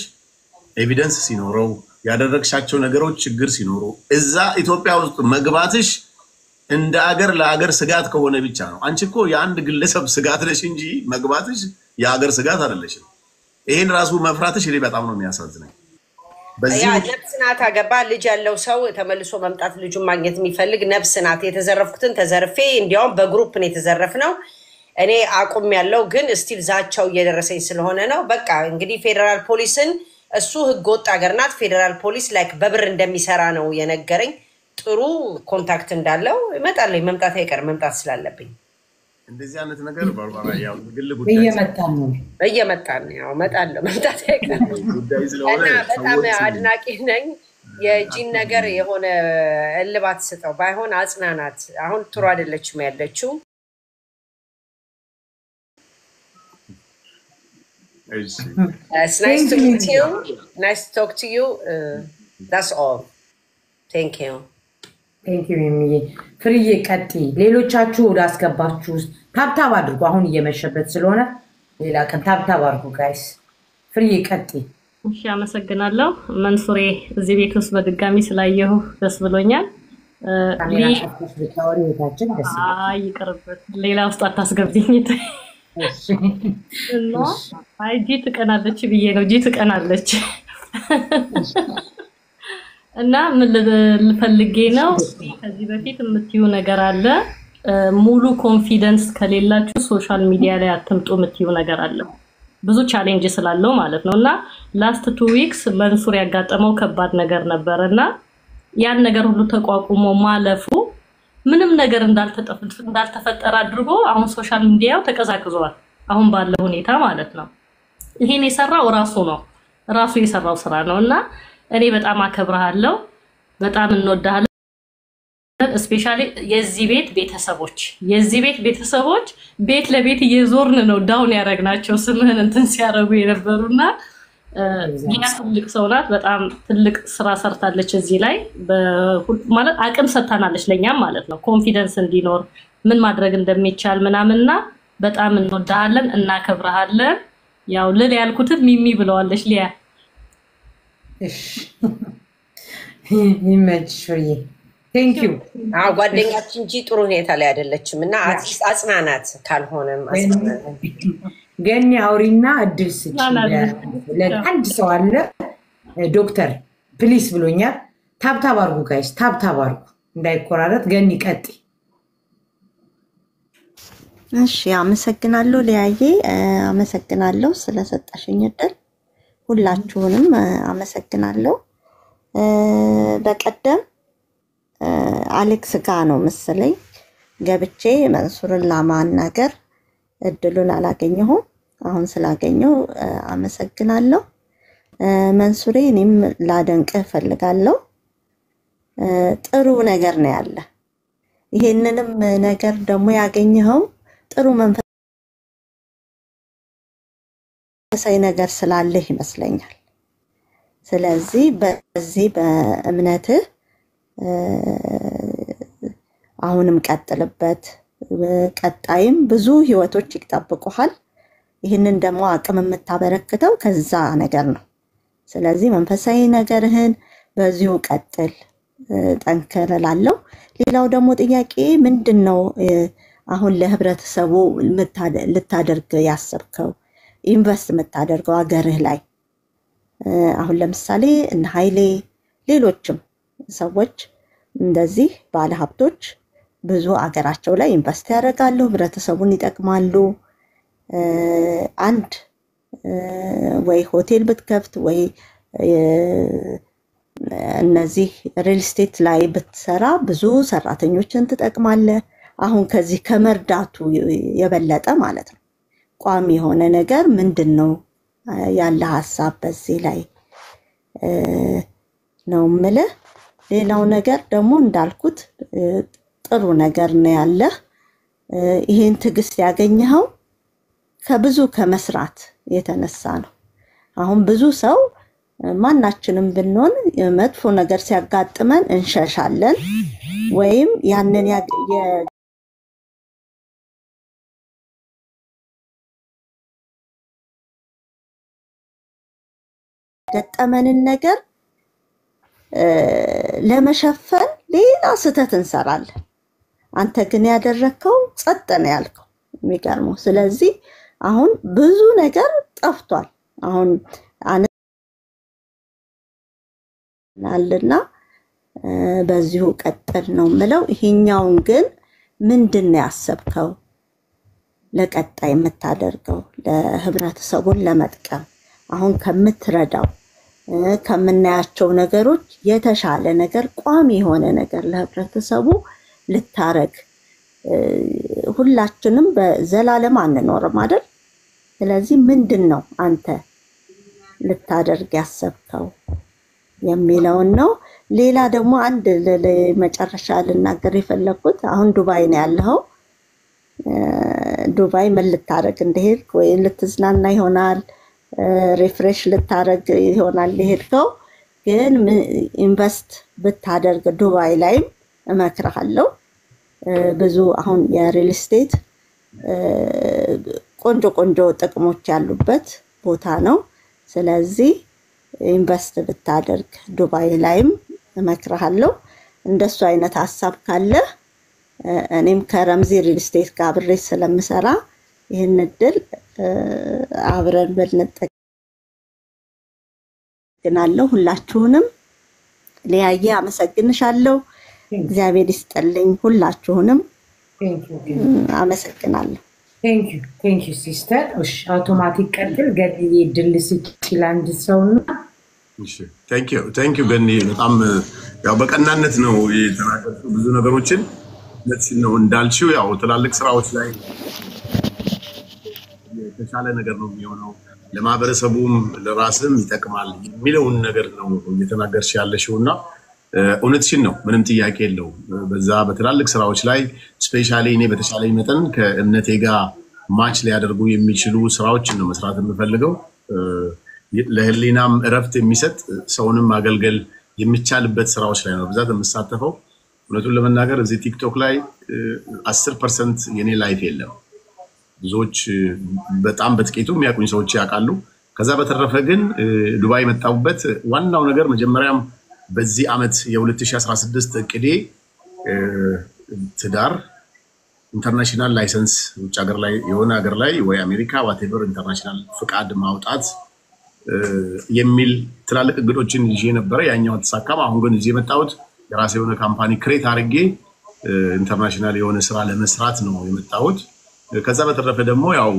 evidence ሲኖረው ያደረግሻቸው ነገሮች ችግር ሲኖሩ እዛ ኢትዮጵያ ውስጥ መግባትሽ እንደ አገር ለአገር ስጋት ከሆነ ብቻ ነው። አንቺ እኮ የአንድ ግለሰብ ስጋት ነሽ እንጂ መግባትሽ የአገር ስጋት አይደለሽም። ይሄን ራሱ መፍራትሽ እኔ በጣም ነው የሚያሳዝነኝ። ነፍስ ናት። አገባ ልጅ ያለው ሰው ተመልሶ መምጣት ልጁን ማግኘት የሚፈልግ ነፍስ ናት። የተዘረፍኩትን ተዘርፌ እንዲያውም በ group ነው የተዘረፍነው። እኔ አቁም ያለው ግን still ዛቻው እየደረሰኝ ስለሆነ ነው። በቃ እንግዲህ ፌዴራል ፖሊስን እሱ ህገ ወጥ ሀገር ናት። ፌዴራል ፖሊስ like በብር እንደሚሰራ ነው የነገረኝ። ጥሩ contact እንዳለው እመጣለሁ። መምጣት አይቀርም መምጣት ስላለብኝ እንደዚህ አይነት ነገር ባርባራ ያው ግል ጉዳይ እየመጣን ነው። እየመጣን ነው። ያው እመጣለሁ። መምጣት አይቀርም እና በጣም አድናቂ ነኝ። የጂን ነገር የሆነ እልባት ስጠው፣ ባይሆን አጽናናት። አሁን ጥሩ አይደለችም ያለችው። እሺ it's nice to meet you. Nice to talk to you. Uh, that's all. Thank you. Thank you የሚዬ ፍርዬ ቀጢ ሌሎቻችሁ ወደ አስገባችሁ ውስጥ tap tap አድርጉ። አሁን እየመሸበት ስለሆነ ሌላ ቀን tap tap አድርጉ guys። ፍርዬ ቀጢ። እሺ አመሰግናለሁ። መንሱሬ፣ እዚህ ቤት ውስጥ በድጋሚ ስላየሁ ደስ ብሎኛል። ይቅርበት፣ ሌላ ውስጥ አታስገብኝ ጂ ትቀናለች ብዬ ነው። ጂ ትቀናለች እና ምን ልፈልጌ ነው ከዚህ በፊት የምትዩ ነገር አለ ሙሉ confidence ከሌላችሁ social media ላይ አትምጡ የምትዩ ነገር አለ ብዙ challenge ስላለው ማለት ነው። እና last two weeks መንሱር ያጋጠመው ከባድ ነገር ነበር እና ያን ነገር ሁሉ ተቋቁሞ ማለፉ ምንም ነገር እንዳልተፈጠረ አድርጎ አሁን social media ው ተቀዛቅዟል። አሁን ባለው ሁኔታ ማለት ነው። ይሄን የሰራው ራሱ ነው፣ ራሱ የሰራው ስራ ነው እና እኔ በጣም አከብረሃለሁ፣ በጣም እንወዳሃለን። especially የዚህ ቤት ቤተሰቦች የዚህ ቤት ቤተሰቦች ቤት ለቤት እየዞርን ነው down ያደረግናቸው ስምህን እንትን ሲያደርጉ የነበሩና ሊያ ትልቅ ሰው ናት። በጣም ትልቅ ስራ ሰርታለች እዚህ ላይ ማለት አቅም ሰጥታናለች ለእኛም ማለት ነው confidence እንዲኖር ምን ማድረግ እንደሚቻል ምናምንና በጣም እንወዳሃለን፣ እናከብረሃለን። ያው ልል ያልኩትን ሚሚ ብለዋለች ሊያ። እሺ፣ ይመችሽ thank you አዎ ጓደኛችን ጂ ጥሩ ሁኔታ ላይ አይደለችም እና at least አጽናናት። ካልሆነም አጽናናት። ገኒ አውሪና እድል ለ- አንድ ሰው አለ ዶክተር please ብሎኛል። tap tap አርጉ guys፣ tap tap አርጉ እንዳይቆራረጥ። ገኒ ቀጥ እሺ አመሰግናለሁ ሊያዬ አመሰግናለሁ ስለሰጠሽኝ እድል ሁላችሁንም አመሰግናለሁ። በቀደም አሌክስ ጋ ነው መሰለኝ ገብቼ መንሱርን ለማናገር እድሉን አላገኘሁም። አሁን ስላገኘው አመሰግናለሁ። መንሱሬ እኔም ላደንቅህ እፈልጋለሁ። ጥሩ ነገር ነው ያለ። ይሄንንም ነገር ደግሞ ያገኘኸው ጥሩ መንፈሳዊ ነገር ስላለህ ይመስለኛል። ስለዚህ በዚህ በእምነትህ አሁንም ቀጥልበት። ቀጣይም ብዙ ህይወቶች ይጠብቁሃል። ይህንን ደግሞ አቅም የምታበረክተው ከዛ ነገር ነው። ስለዚህ መንፈሳዊ ነገርህን በዚሁ ቀጥል፣ ጠንክር እላለሁ። ሌላው ደግሞ ጥያቄ ምንድን ነው አሁን ለህብረተሰቡ ልታደርግ ያሰብከው ኢንቨስት የምታደርገው ሀገርህ ላይ አሁን ለምሳሌ እነ ኃይሌ ሌሎችም ሰዎች እንደዚህ ባለሀብቶች ብዙ አገራቸው ላይ ኢንቨስት ያደርጋሉ፣ ህብረተሰቡን ይጠቅማሉ። አንድ ወይ ሆቴል ብትከፍት ወይ እነዚህ ሪል ስቴት ላይ ብትሰራ ብዙ ሰራተኞችን ትጠቅማለህ። አሁን ከዚህ ከመርዳቱ የበለጠ ማለት ነው። ቋሚ የሆነ ነገር ምንድን ነው ያለ ሀሳብ በዚህ ላይ ነው ምልህ። ሌላው ነገር ደግሞ እንዳልኩት ጥሩ ነገር ነው ያለህ። እ፣ ይሄን ትዕግስት ያገኘኸው ከብዙ ከመስራት የተነሳ ነው። አሁን ብዙ ሰው ማናችንም ብንሆን መጥፎ ነገር ሲያጋጥመን እንሸሻለን ወይም ያንን የገጠመንን ነገር ለመሸፈን ሌላ ስህተት እንሰራለን። አንተ ግን ያደረግከው ጸጥ ነው ያልከው። የሚገርመው ስለዚህ አሁን ብዙ ነገር ጠፍቷል። አሁን እ፣ በዚሁ ቀጥል ነው ምለው። ይሄኛውን ግን ምንድን ነው ያሰብከው ለቀጣይ የምታደርገው ለህብረተሰቡን ለመጥቀም አሁን ከምትረዳው ከምናያቸው ነገሮች የተሻለ ነገር ቋሚ የሆነ ነገር ለህብረተሰቡ ልታረግ ሁላችንም በዘላለም አንኖርም አይደል? ስለዚህ ምንድን ነው አንተ ልታደርግ ያሰብከው የሚለውን ነው። ሌላ ደግሞ አንድ መጨረሻ ልናገር የፈለግኩት አሁን ዱባይ ነው ያለኸው። ዱባይ ምን ልታረግ እንደሄድክ ወይ ልትዝናና ይሆናል፣ refresh ልታረግ ይሆናል የሄድከው። ግን invest ብታደርግ ዱባይ ላይም እመክርሃለሁ። ብዙ አሁን የ real estate ቆንጆ ቆንጆ ጥቅሞች ያሉበት ቦታ ነው። ስለዚህ invest ብታደርግ ዱባይ ላይም እመክርሃለሁ። እንደሱ አይነት ሀሳብ ካለ እኔም ከረምዚ real estate ጋር አብሬ ስለምሰራ ይህን እድል አብረን ብንጠግናለሁ። ሁላችሁንም ሊያየ አመሰግንሻለሁ። እግዚአብሔር ይስጥልኝ። ሁላችሁንም አመሰግናለሁ። ቴንክ ዩ ሲስተር። እሺ አውቶማቲክ ቀጥል። ገድዬ ድል ስጪ ለአንድ ሰውና ቴንክ ዩ ገኒ፣ በጣም ያው በቀናነት ነው የተናገርሽው ብዙ ነገሮችን እውነትሽን ነው እንዳልሽው፣ ያው ትላልቅ ስራዎች ላይ የተሻለ ነገር ነው የሚሆነው ለማህበረሰቡም ለራስም ይጠቅማል የሚለውን ነገር ነው እየተናገርሽ ያለሽው እና እውነትሽን ነው፣ ምንም ጥያቄ የለው። በዛ በትላልቅ ስራዎች ላይ especially እኔ በተሻለኝ መጠን ከእምነቴ ጋር match ሊያደርጉ የሚችሉ ስራዎችን ነው መስራት የምፈልገው። ለህሊናም እረፍት የሚሰጥ ሰውንም ማገልገል የሚቻልበት ስራዎች ላይ ነው በብዛት የምሳተፈው። እውነቱን ለመናገር እዚህ ቲክቶክ ላይ አስር percent የኔ life የለም። ብዙዎች በጣም በጥቂቱ የሚያውቁኝ ሰዎች ያውቃሉ። ከዛ በተረፈ ግን ዱባይ የመጣሁበት ዋናው ነገር መጀመሪያም በዚህ ዓመት የ2016 እቅዴ ትዳር international license ውጭ ሀገር ላይ የሆነ ሀገር ላይ ወይ አሜሪካ whatever international ፍቃድ ማውጣት የሚል ትላልቅ እቅዶችን ይዤ ነበረ። ያኛው አልተሳካም። አሁን ግን እዚህ የመጣሁት የራሴ የሆነ company create አድርጌ international የሆነ ስራ ለመስራት ነው የመጣሁት። ከዛ በተረፈ ደግሞ ያው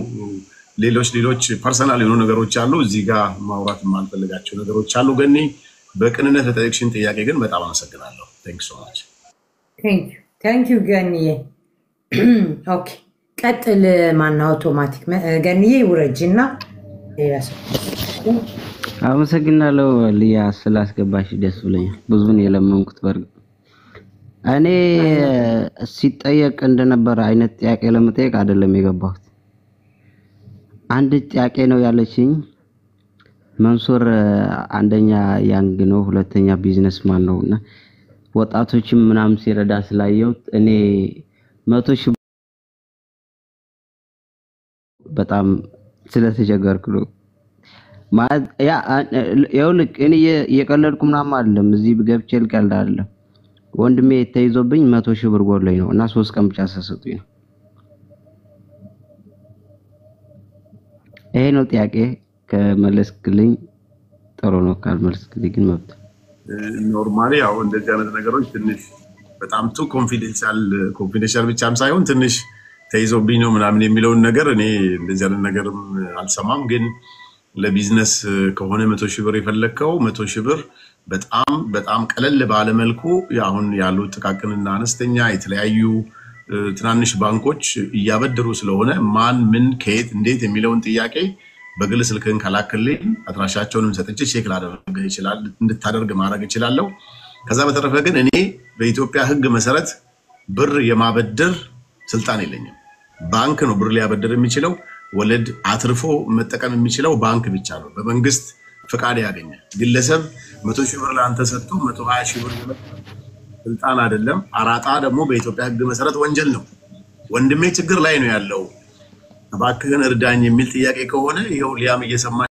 ሌሎች ሌሎች personal የሆኑ ነገሮች አሉ። እዚህ ጋር ማውራት የማልፈልጋቸው ነገሮች አሉ። ገኒ በቅንነት ለጠየቅሽን ጥያቄ ግን በጣም አመሰግናለሁ። Thank so much። Thank you ገንዬ። Okay ቀጥል። ማነው አውቶማቲክ ገንዬ ውረጅ እና አመሰግናለሁ ልያ ስላስገባሽ ደስ ብሎኛል። ብዙን የለመንኩት በርግጥ እኔ ሲጠየቅ እንደነበረ አይነት ጥያቄ ለመጠየቅ አይደለም የገባሁት። አንድ ጥያቄ ነው ያለችኝ። መንሱር አንደኛ ያንግ ነው፣ ሁለተኛ ቢዝነስማን ነው እና ወጣቶችም ምናምን ሲረዳ ስላየሁት እኔ መቶ ሺህ በጣም ስለተቸገርኩ ነው ማለት ያ ይኸውልህ እኔ እየቀለድኩ ምናምን አይደለም። እዚህ ገብቼ ልቀልድ አይደለም። ወንድሜ ተይዞብኝ መቶ ሺህ ብር ጎድሎኝ ነው እና ሶስት ቀን ብቻ የሰጡኝ ነው። ይሄ ነው ጥያቄ። ከመለስክልኝ ጥሩ ነው፣ ካልመለስክልኝ ግን መብት Normally ያው እንደዚህ አይነት ነገሮች ትንሽ በጣም too confidential confidential ብቻም ሳይሆን ትንሽ ተይዞብኝ ነው ምናምን የሚለውን ነገር እኔ እንደዚህ አይነት ነገርም አልሰማም። ግን ለቢዝነስ ከሆነ መቶ ሺህ ብር የፈለግከው መቶ ሺህ ብር በጣም በጣም ቀለል ባለ መልኩ አሁን ያሉ ጥቃቅንና አነስተኛ የተለያዩ ትናንሽ ባንኮች እያበደሩ ስለሆነ ማን ምን ከየት እንዴት የሚለውን ጥያቄ በግል ስልክህን ከላክልኝ አድራሻቸውንም ሰጥቼ check ላደርግ እንድታደርግ ማድረግ እችላለሁ። ከዛ በተረፈ ግን እኔ በኢትዮጵያ ሕግ መሰረት ብር የማበደር ስልጣን የለኝም። ባንክ ነው ብር ሊያበድር የሚችለው። ወለድ አትርፎ መጠቀም የሚችለው ባንክ ብቻ ነው፣ በመንግስት ፍቃድ ያገኘ ግለሰብ መቶ ሺህ ብር ለአንተ ሰጥቶ መቶ ሀያ ሺህ ብር ስልጣን አይደለም። አራጣ ደግሞ በኢትዮጵያ ሕግ መሰረት ወንጀል ነው። ወንድሜ ችግር ላይ ነው ያለው፣ እባክህን እርዳኝ የሚል ጥያቄ ከሆነ ይኸው ሊያም እየሰማ